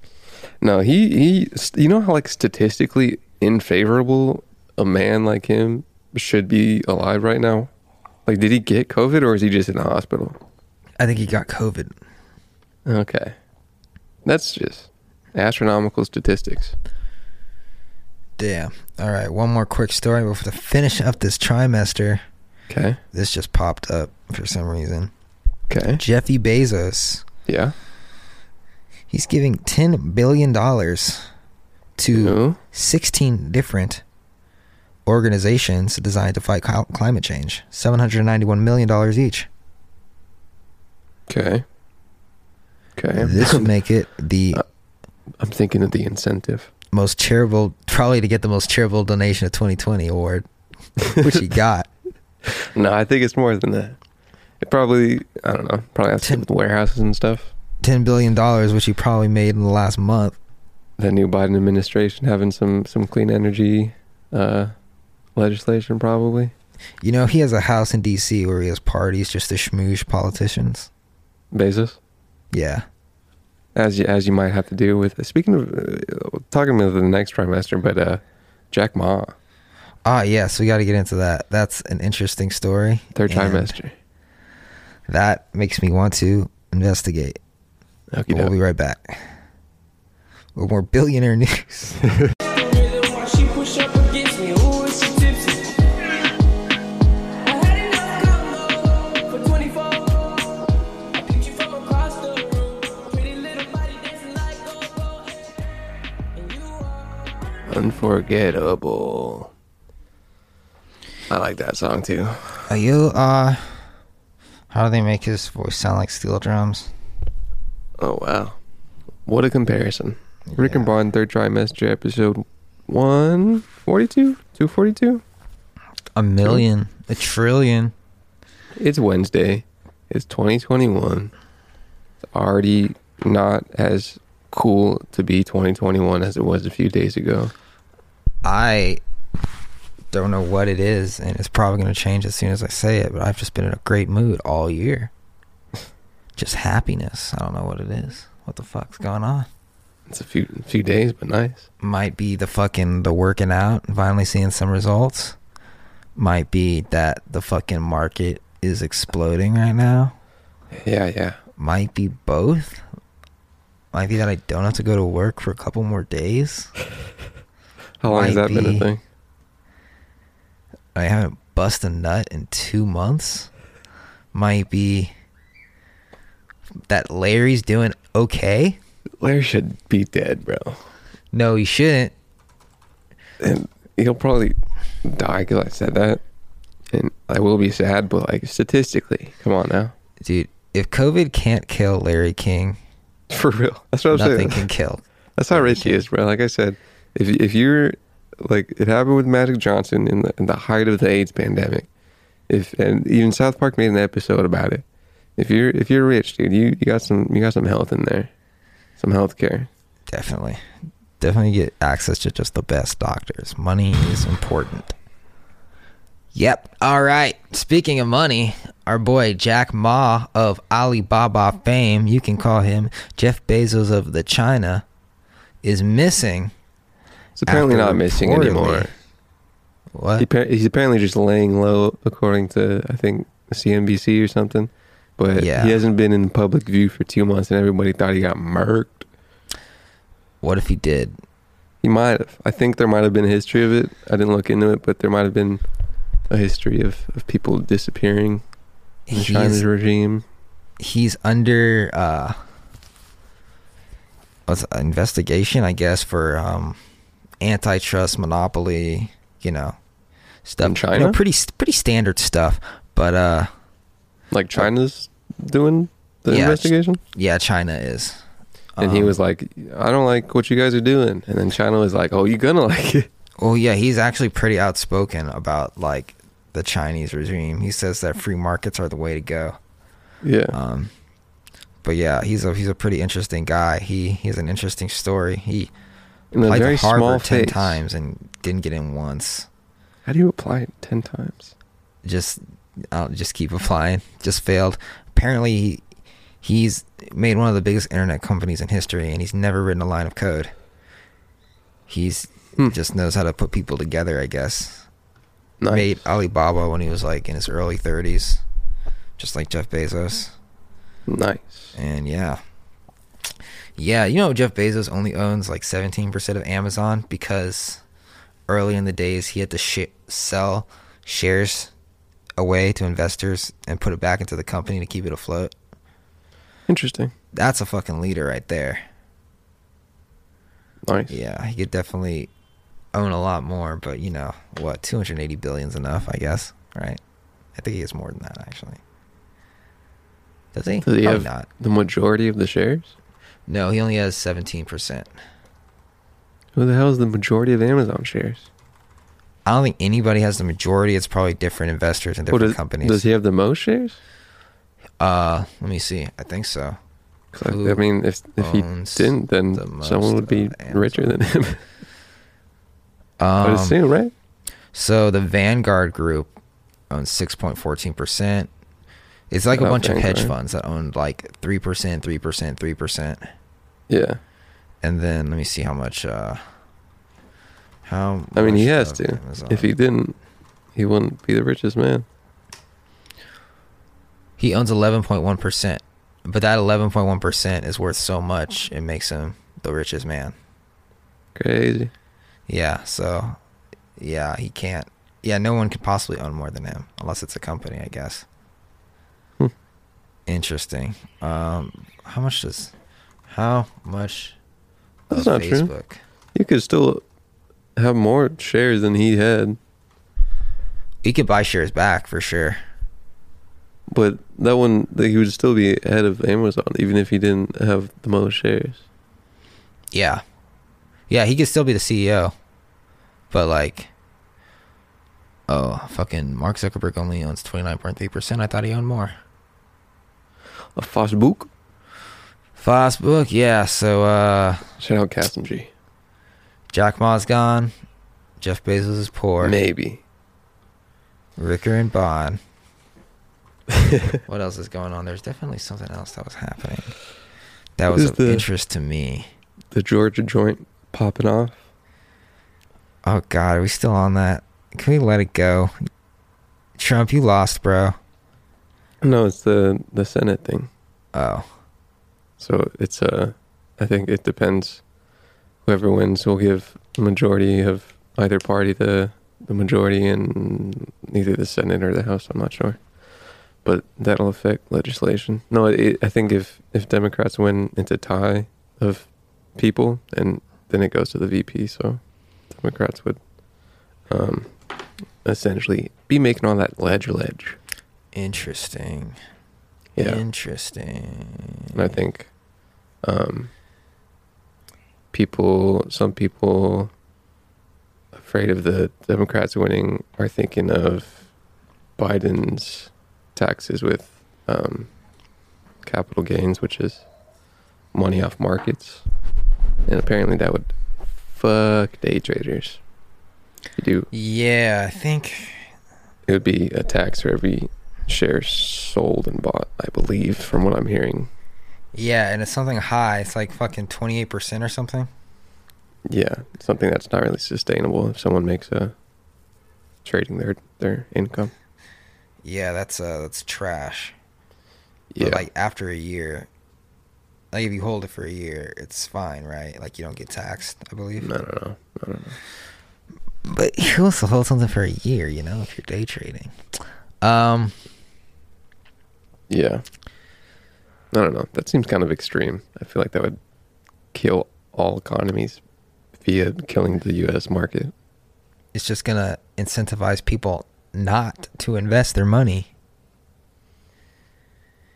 No, he he. You know how like statistically unfavorable a man like him should be alive right now. Like, did he get COVID or is he just in the hospital? I think he got COVID. Okay, that's just astronomical statistics. Damn. All right, one more quick story before to finish up this trimester. Okay. This just popped up for some reason. Okay. Jeffy Bezos, Yeah. he's giving 10 billion dollars to? 16 different organizations designed to fight climate change. 791 million dollars each. Okay. Okay. This would make it the *laughs* uh, I'm thinking of the incentive. most charitable, probably to get the most charitable donation of 2020 award, which he *laughs* got. No, I think it's more than that. It probably, I don't know, probably has to do with warehouses and stuff. 10 billion dollars, which he probably made in the last month. The new Biden administration having some some clean energy uh, legislation, probably. You know, he has a house in D.C. where he has parties just to schmooze politicians. Bezos, Yeah. as you as you might have to do with. Speaking of uh, talking about the next trimester, but uh, Jack Ma, Ah, yes, we got to get into that. That's an interesting story. third trimester. That makes me want to investigate. Okay, We'll be right back. With more billionaire *laughs* news. She push up against me, ooh, is she tipsy? I had enough combo for 24. I picked you from across the room. Pretty little body dancing like go-go. And you are. Unforgettable. I like that song too. Are you, uh, how do they make his voice sound like steel drums? Oh wow, what a comparison! Rick and Bon third trimester episode one forty two, two forty two. A million, a trillion. It's Wednesday. It's 2021. It's already not as cool to be 2021 as it was a few days ago. I don't know what it is, and it's probably going to change as soon as I say it, but I've just been in a great mood all year. *laughs* Just happiness. I don't know what it is. What the fuck's going on? It's a few few days, but nice. Might be the fucking the working out and finally seeing some results. Might be that the fucking market is exploding right now. Yeah, yeah. Might be both. Might be that I don't have to go to work for a couple more days. *laughs* How long has Might that been a thing? I haven't bust a nut in two months. Might be that Larry's doing okay. Larry should be dead, bro. No, he shouldn't. And he'll probably die because I said that. And I will be sad, but like statistically, come on now. Dude, if COVID can't kill Larry King, *laughs* For real. That's what I'm nothing saying. can kill. That's how rich he is, bro. Like I said, if if you're like it happened with Magic Johnson in the in the height of the AIDS pandemic. If and even South Park made an episode about it. If you're if you're rich, dude, you, you got some you got some health in there. Some health care. Definitely. Definitely get access to just the best doctors. Money is important. Yep. All right. Speaking of money, our boy Jack Ma of Alibaba fame, you can call him Jeff Bezos of the China, is missing. It's apparently not missing anymore. What? He, he's apparently just laying low, according to I think CNBC or something. But Yeah. he hasn't been in public view for two months, and everybody thought he got murked. What if he did? He might have. I think there might have been a history of it. I didn't look into it, but there might have been a history of, of people disappearing in He's- China's regime. He's under uh investigation, I guess, for um antitrust monopoly, you know, stuff. In You China? know, pretty pretty standard stuff. But uh Like China's doing the Yeah, investigation, yeah, China is. and he Um, was like, "I don't like what you guys are doing," and then China was like, "Oh, you're gonna *laughs* like it?" Well, yeah, he's actually pretty outspoken about like the Chinese regime. He says that free markets are the way to go. Yeah. Um, but yeah, he's a he's a pretty interesting guy. He he's an interesting story. He In a applied very to Harvard small ten phase. times and didn't get in once. How do you apply it ten times? Just I'll just keep applying. Just failed. Apparently, he, he's made one of the biggest internet companies in history, and he's never written a line of code. He's Hmm. just knows how to put people together, I guess. Nice. Made Alibaba when he was like in his early thirties, just like Jeff Bezos. Nice. And yeah. Yeah, you know Jeff Bezos only owns like 17% of Amazon because early in the days he had to sh- sell shares away to investors and put it back into the company to keep it afloat. Interesting. That's a fucking leader right there. Nice. Yeah, he could definitely own a lot more, but you know, what, 280 billion's enough, I guess, right? I think he has more than that actually. Does he? Does he Probably have not. the majority of the shares? No, he only has 17%. Who the hell is the majority of Amazon shares? I don't think anybody has the majority. It's probably different investors in Well, different does, companies. does he have the most shares? uh, let me see. I think so. I, I mean, if if he didn't, then the someone would be richer than him. I Um, would assume, right? So the Vanguard Group owns six point fourteen percent. It's like a bunch of hedge funds that own like three percent, three percent, three percent, Yeah. and then let me see how much. uh How I mean, he has to. Amazon- If he didn't, he wouldn't be the richest man. he owns eleven point one percent, but that eleven point one percent is worth so much it makes him the richest man. Crazy. Yeah, so yeah, he can't. Yeah, no one could possibly own more than him unless it's a company, I guess. Interesting. Um, how much does? How much? That's of not true. Facebook? You could still have more shares than he had, He could buy shares back for sure. but that one that he would still be ahead of Amazon, even if he didn't have the most shares. Yeah, yeah, he could still be the CEO, but like, oh, fucking Mark Zuckerberg only owns twenty nine point three percent. I thought he owned more. A Facebook. Facebook, yeah. So uh, Shout out Cassim G. Jack Ma's gone. Jeff Bezos is poor. Maybe. Ricker and Bon. *laughs* what else is going on? There's definitely something else that was happening. That was of the- interest to me. The Georgia joint popping off. Oh God, are we still on that? Can we let it go? Trump, you lost, bro. No, it's the the Senate thing. Oh, So it's uh I think it depends. Whoever wins will give majority of either party the the majority in either the Senate or the House. I'm not sure, but that'll affect legislation. No, it, I think if if Democrats win, it's a tie of people, and then it goes to the VP. So Democrats would um, essentially be making all that ledge ledge. Interesting. Yeah. Interesting. And I think um, people, some people afraid of the Democrats winning are thinking of Biden's taxes with um, capital gains, which is money off markets. And apparently that would fuck day traders. You do. Yeah, I think It would be a tax for every share sold and bought, I believe, from what I'm hearing. yeah, and it's something high. It's like fucking 28% or something. Yeah, something that's not really sustainable if someone makes a trading their their income. Yeah, that's uh that's trash. Yeah, But like after a year, like if you hold it for a year, it's fine, right? Like you don't get taxed, I believe. no, no, no, no. But *laughs* you to hold something for a year, you know, if you're day trading? Um, Yeah, I don't know. That seems kind of extreme. I feel like that would kill all economies via killing the U.S. market. it's just gonna incentivize people not to invest their money.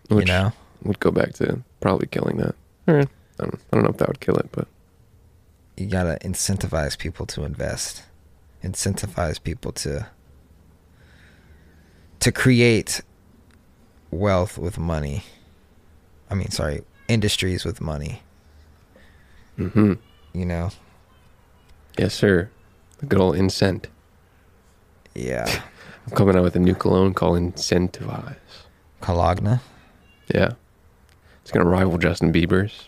Which you know, would go back to probably killing that. Right. I don't, I don't know if that would kill it, but you gotta incentivize people to invest, incentivize people to to create wealth with money. I mean, sorry, industries with money. hmm You know, yes, sir. The good old incent. yeah, I'm coming out with a new cologne called Incentivize. Kalagna. Yeah. It's gonna rival Justin Bieber's.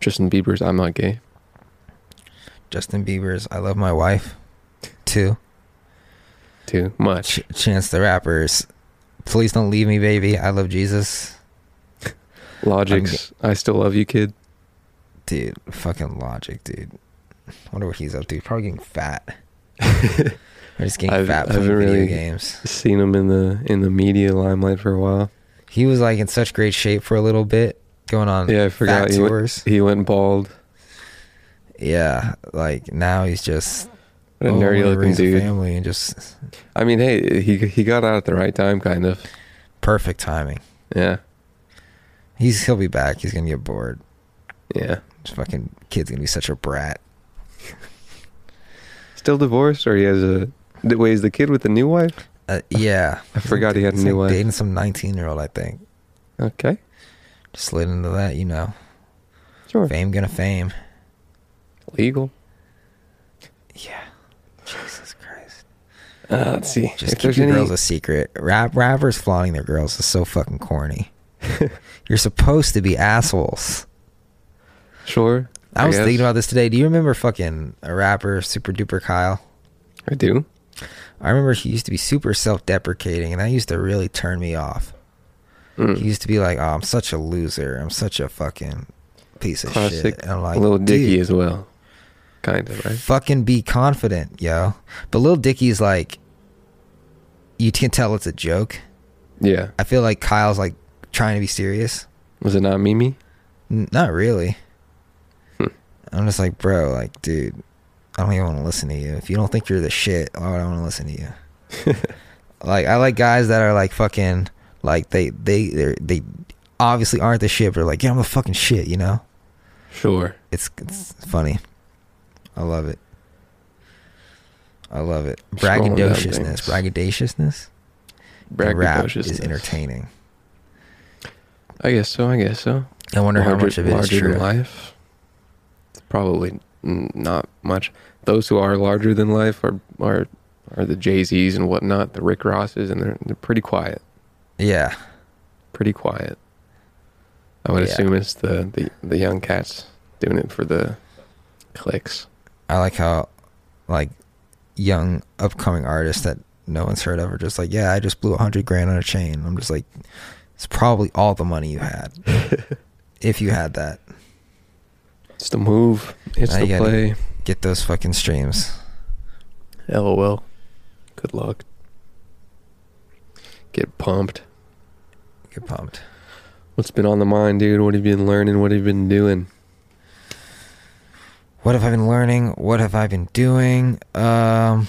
Justin Bieber's I'm not gay. Justin Bieber's "I Love My Wife" too. Too much. Ch- Chance the Rapper's "Please Don't Leave Me, Baby." I love Jesus, Logic's I still love you, kid. dude. Fucking Logic, dude. I wonder what he's up to. Probably getting fat. *laughs* or just getting I've- fat playing video really games. Seen him in the in the media limelight for a while. He was like in such great shape for a little bit, going on Yeah, I forgot he tours. went, he went bald. yeah, like now he's just What a oh, nerdy looking dude. family and just I mean, hey, he he got out at the right time, kind of. perfect timing. Yeah, He's he'll be back. He's gonna get bored. yeah. This fucking kid's gonna be such a brat. Still divorced, or he has a. Wait, is the kid with the new wife? Uh, yeah, I forgot he had a new like wife. dating some nineteen year old. I think Okay, just slid into that. You know, sure. fame gonna fame. Legal. Yeah. Uh, let's see. Just if keep your any, girls a secret. Rap rappers flaunting their girls is so fucking corny. *laughs* You're supposed to be assholes. sure. I was guess. thinking about this today. Do you remember fucking a rapper, Super Duper Kyle? I do. I remember he used to be super self deprecating, and that used to really turn me off. Mm. He used to be like, "Oh, I'm such a loser. I'm such a fucking piece of Classic. shit." And I'm like, Lil Dicky as well. Kind of right. fucking be confident, yo. But Lil Dicky's like, you can tell it's a joke. Yeah. I feel like Kyle's like trying to be serious. Was it not Mimi? N- not really. Hmm. I'm just like, bro, like, dude, I don't even want to listen to you. If you don't think you're the shit, why would I want to listen to you? *laughs* like, I like guys that are like fucking, like they they they they obviously aren't the shit, but like, yeah, I'm the fucking shit. You know? Sure. It's it's funny. I love it. I love it. Braggadociousness. Braggadociousness. rap is entertaining. I guess so. I guess so. I wonder how much of it is larger true. than life. It's probably not much. Those who are larger than life are are are the Jay Z's and whatnot, the Rick Rosses, and they're they're pretty quiet. Yeah. Pretty quiet. I would Yeah. assume it's the, the the young cats doing it for the clicks. I like how, like, young upcoming artists that no one's heard of are just like, yeah, I just blew a hundred grand on a chain. I'm just like, it's probably all the money you had, *laughs* if you had that. It's the move. It's Now the play. Get those fucking streams. LOL. Good luck. Get pumped. Get pumped. What's been on the mind, dude? What have you been learning? What have you been doing? What have I been learning? What have I been doing? Um,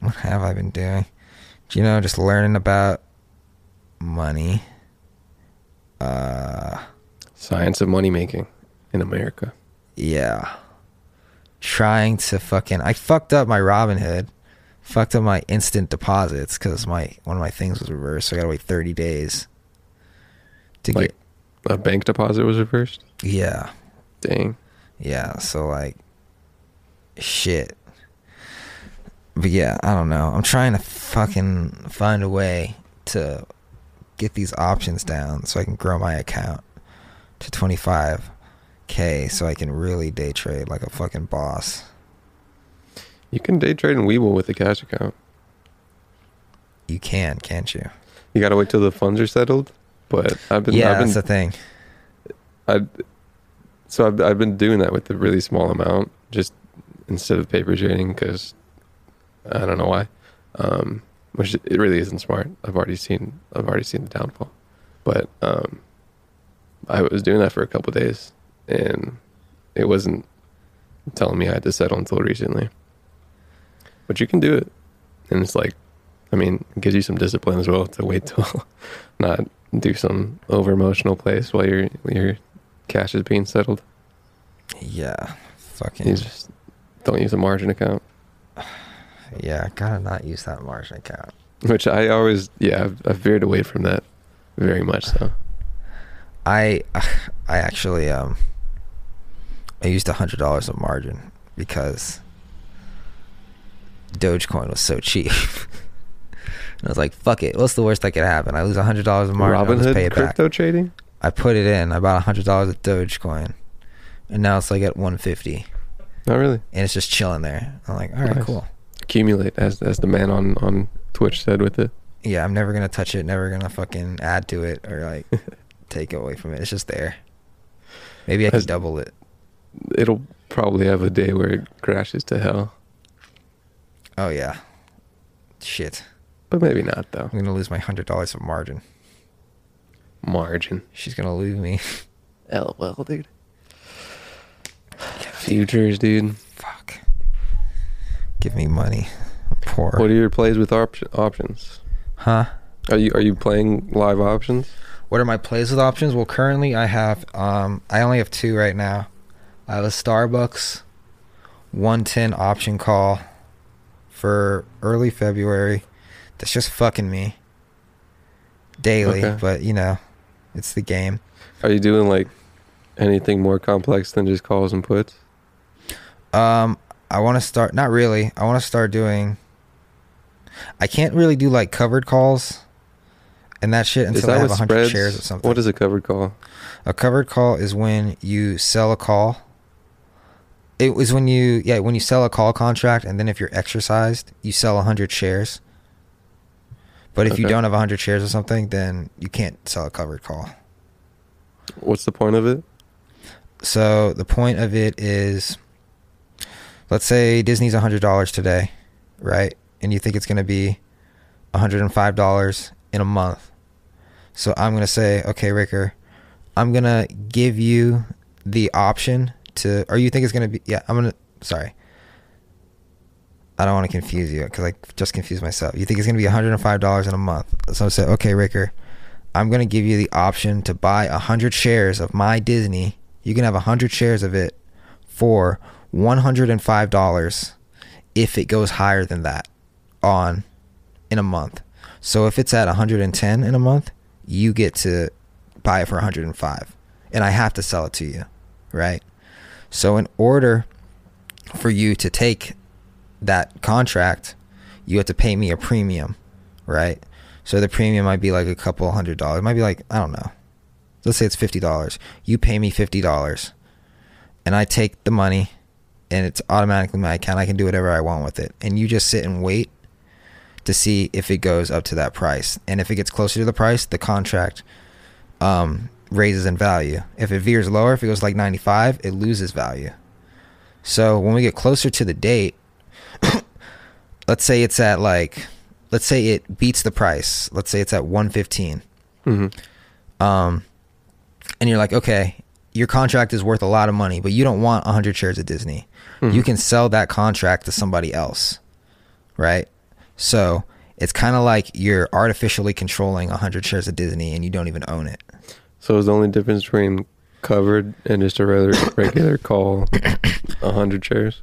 what have I been doing? You know, just learning about money. Uh, Science of money making in America. yeah. Trying to fucking. I fucked up my Robinhood. Fucked up my instant deposits because my one of my things was reversed. So I gotta wait thirty days to Like get. a bank deposit was reversed. Yeah. Dang. Yeah, so like shit. But yeah, I don't know. I'm trying to fucking find a way to get these options down so I can grow my account to 25k so I can really day trade like a fucking boss. You can day trade in Webull with a cash account. You can, can't you? You gotta wait till the funds are settled. But I've been, yeah, I've been, that's the thing. I, so I've, I've been doing that with a really small amount, just instead of paper trading, because I don't know why. Um, which it really isn't smart. I've already seen, I've already seen the downfall. But um, I was doing that for a couple days, and it wasn't telling me I had to settle until recently. But you can do it, and it's like, I mean, it gives you some discipline as well to wait till *laughs* not do some over emotional plays while your your cash is being settled. Yeah. Fucking You just don't use a margin account, Yeah, gotta not use that margin account. which I always yeah I've, I've veered away from that very much so. I I actually um I used a hundred dollars of margin because Dogecoin was so cheap. *laughs* and I was like, fuck it. What's the worst that could happen? I lose a hundred dollars of margin. I'll just pay Robinhood crypto back. trading. I put it in. I bought a hundred dollars of Dogecoin. And now it's like at one fifty. Not really. And it's just chilling there. I'm like, all right, Nice. cool. Accumulate as as the man on on Twitch said with it. Yeah, I'm never gonna touch it, never gonna fucking add to it or like *laughs* take away from it. It's just there. Maybe I can double it. It'll probably have a day where it crashes to hell, Oh yeah. Shit. but maybe not though. I'm gonna lose my hundred dollars of margin. Margin. She's gonna leave me. *laughs* LOL, dude. *sighs* Futures, dude. Fuck. Give me money. I'm poor. What are your plays with op- options? huh? Are you are you playing live options? What are my plays with options? Well, currently I have um I only have two right now. I have a Starbucks 110 option call for early February. That's just fucking me daily, Okay. but you know, it's the game. Are you doing like anything more complex than just calls and puts? Um, I want to start. Not really. I want to start doing. I can't really do like covered calls, and that shit until I that have what hundred spreads? shares or something. What is a covered call? a covered call? Is when you sell a call. It was when you yeah when you sell a call contract, and then if you're exercised, you sell hundred shares. But if you don't have hundred shares or something, then you can't sell a covered call. What's the point of it? So the point of it is, let's say Disney's hundred dollars today, right? And you think it's going to be hundred and five dollars in a month. So I'm going to say, okay, Ricker, I'm going to give you the option to, or you think it's going to be? Yeah, I'm going to. Sorry, I don't want to confuse you because I just confused myself. You think it's going to be hundred and five dollars in a month? So I said, okay, Ricker, I'm going to give you the option to buy 100 shares of my Disney. You can have 100 shares of it for $105 if it goes higher than that on in a month. So if it's at 110 in a month, you get to buy it for 105 and I have to sell it to you, right? So in order for you to take that contract, you have to pay me a premium, right? So the premium might be like a couple hundred dollars. It might be like, I don't know. Let's say it's $50. You pay me $50 and I take the money and it's automatically my account. I can do whatever I want with it. And you just sit and wait to see if it goes up to that price. And if it gets closer to the price, the contract um, raises in value. If it veers lower, if it goes like 95, it loses value. So when we get closer to the date, let's say it's at like, let's say it beats the price. Let's say it's at 115. Mm-hmm. Um, and you're like, okay, your contract is worth a lot of money, but you don't want 100 shares of Disney. Mhm. You can sell that contract to somebody else, right? So it's kind of like you're artificially controlling 100 shares of Disney and you don't even own it. So is the only difference between covered and just a regular *coughs* regular call a hundred shares?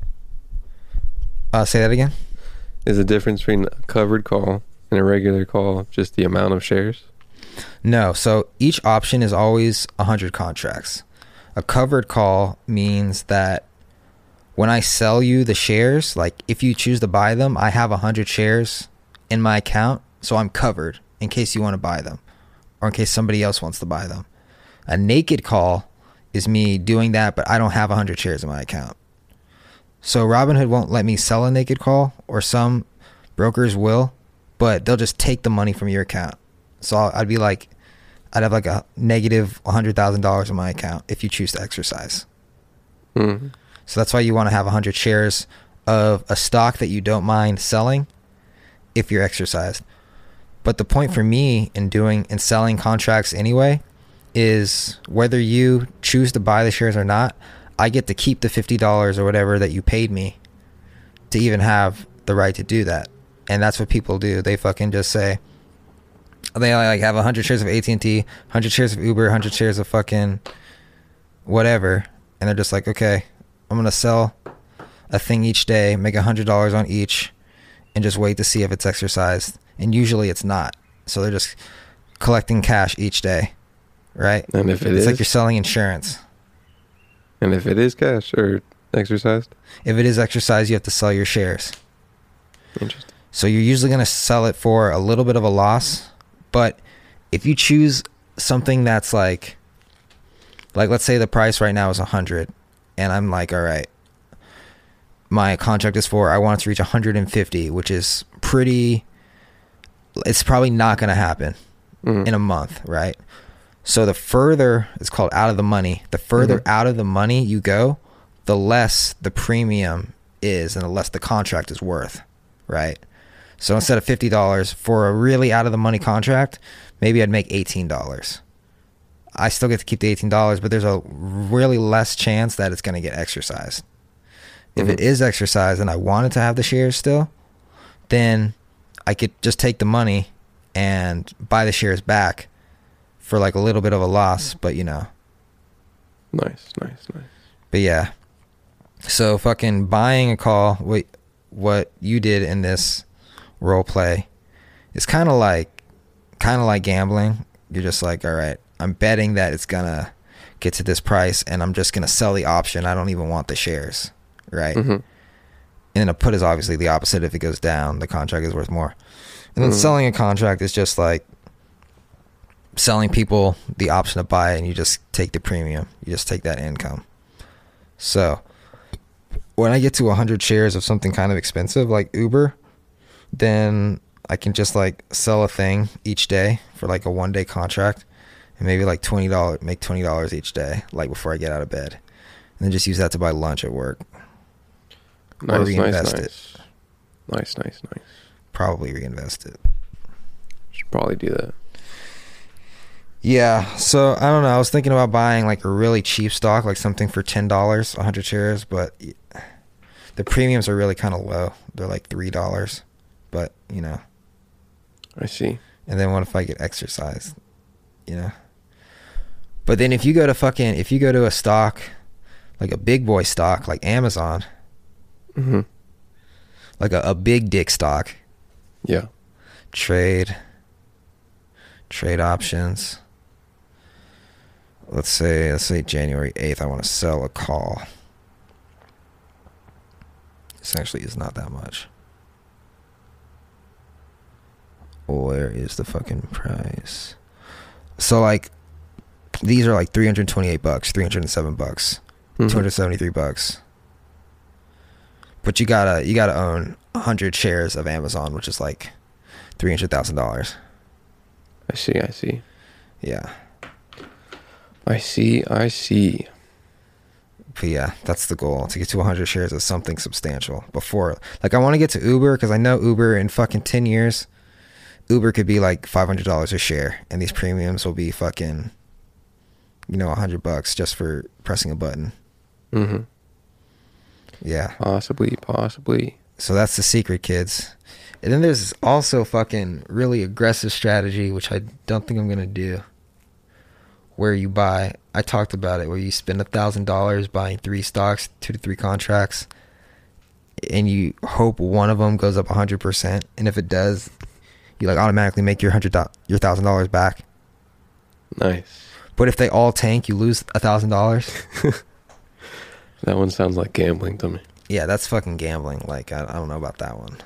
Uh, say that again. Is the difference between a covered call and a regular call just the amount of shares? No, so each option is always 100 contracts. A covered call means that when I sell you the shares, like if you choose to buy them, I have 100 shares in my account, so I'm covered in case you want to buy them or in case somebody else wants to buy them. A naked call is me doing that, but I don't have 100 shares in my account. So Robinhood won't let me sell a naked call, or some brokers will, but they'll just take the money from your account. So I'd be like, I'd have like a negative $100,000 in my account if you choose to exercise. Mm. So that's why you want to have 100 shares of a stock that you don't mind selling if you're exercised. But the point for me in doing and selling contracts anyway is whether you choose to buy the shares or not, I get to keep the $50 or whatever that you paid me to even have the right to do that. And that's what people do. They fucking just say they like have 100 shares of AT&T, 100 shares of Uber, 100 shares of fucking whatever and they're just like, okay, I'm gonna sell a thing each day, make a hundred dollars on each, and just wait to see if it's exercised. And usually it's not. So they're just collecting cash each day, right? And if it it's is? like you're selling insurance. And if it is cash or exercised? If it is exercised, you have to sell your shares. Interesting. So you're usually going to sell it for a little bit of a loss, but if you choose something that's like like let's say the price right now is 100 and I'm like, all right. My contract is for I want it to reach 150, which is pretty it's probably not going to happen Mhm. in a month, right? So the further it's called out of the money, the further Mhm. out of the money you go, the less the premium is and the less the contract is worth, right? So instead of fifty dollars for a really out of the money contract, maybe I'd make eighteen dollars. I still get to keep the eighteen dollars, but there's a really less chance that it's going to get exercised. If it Mhm. is exercised and I wanted to have the shares still, then I could just take the money and buy the shares back for like a little bit of a loss, but you know. Nice, nice, nice. But yeah. So fucking buying a call, what what you did in this role play is kind of like kind of like gambling. You're just like, all right, I'm betting that it's gonna get to this price, and I'm just gonna sell the option. I don't even want the shares, right? Mhm. And then a put is obviously the opposite. If it goes down, the contract is worth more. And then Mhm. selling a contract is just like selling people the option to buy and you just take the premium. You just take that income. So when I get to 100 shares of something kind of expensive like Uber, then I can just like sell a thing each day for like a one day contract and maybe like $20 make $20 each day like before I get out of bed. And then just use that to buy lunch at work. or Nice, nice, reinvest it. nice. Nice, nice, nice. Probably reinvest it. Should probably do that. Yeah, so I don't know. I was thinking about buying like a really cheap stock, like something for ten dollars, a hundred shares, but the premiums are really kind of low. They're like three dollars, but you know. I see. And then what if I get exercised? You know. But then if you go to fucking if you go to a stock, like a big boy stock, like Amazon, Mm-hmm. like a, a big dick stock, Yeah. trade, trade options. Let's say let's say January eighth. I want to sell a call. This actually is not that much. Where is the fucking price? So like, these are like three hundred twenty-eight bucks, three hundred and seven bucks, Mhm. two hundred seventy-three bucks. But you gotta you gotta own hundred shares of Amazon, which is like three hundred thousand dollars. I see, I see. Yeah. I see. I see. But yeah, that's the goal to get to 100 shares of something substantial before. Like, I want to get to Uber because I know Uber in fucking 10 years, Uber could be like $500 a share, and these premiums will be fucking, you know, 100 bucks just for pressing a button. Mm-hmm. Yeah. Possibly. Possibly. So that's the secret, kids. And then there's also fucking really aggressive strategy, which I don't think I'm gonna do. Where you buy, I talked about it, where you spend a thousand dollars buying three stocks, two to three contracts, and you hope one of them goes up hundred percent, and if it does, you like automatically make your hundred your thousand dollars back. Nice. But if they all tank, you lose a thousand dollars. *laughs* That one sounds like gambling to me. Yeah, that's fucking gambling. Like I, I don't know about that one.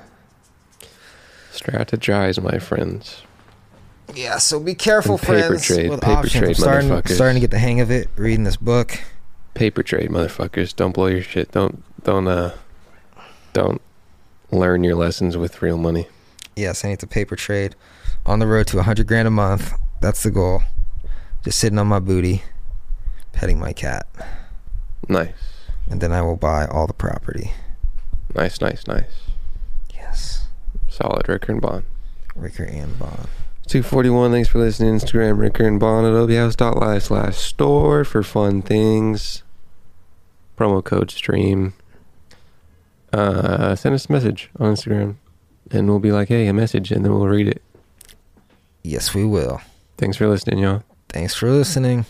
Strategize, my friends. Yeah, so be careful, And paper friends, trade, with paper options. I'm trade, starting, motherfuckers. starting to get the hang of it. Reading this book. Paper trade, motherfuckers. Don't blow your shit. Don't don't uh don't learn your lessons with real money. Yes, I need to paper trade. On the road to a hundred grand a month. That's the goal. Just sitting on my booty, petting my cat, Nice. and then I will buy all the property. Nice, nice, nice. Yes, Solid Ricker and Bon. Ricker and Bon. 241, thanks for listening. Instagram, Ricker and Bon at obhouse.live slash store for fun things. Promo code stream. Uh, send us a message on Instagram and we'll be like, hey, a message, and then we'll read it. Yes, we will. Thanks for listening, y'all. Thanks for listening.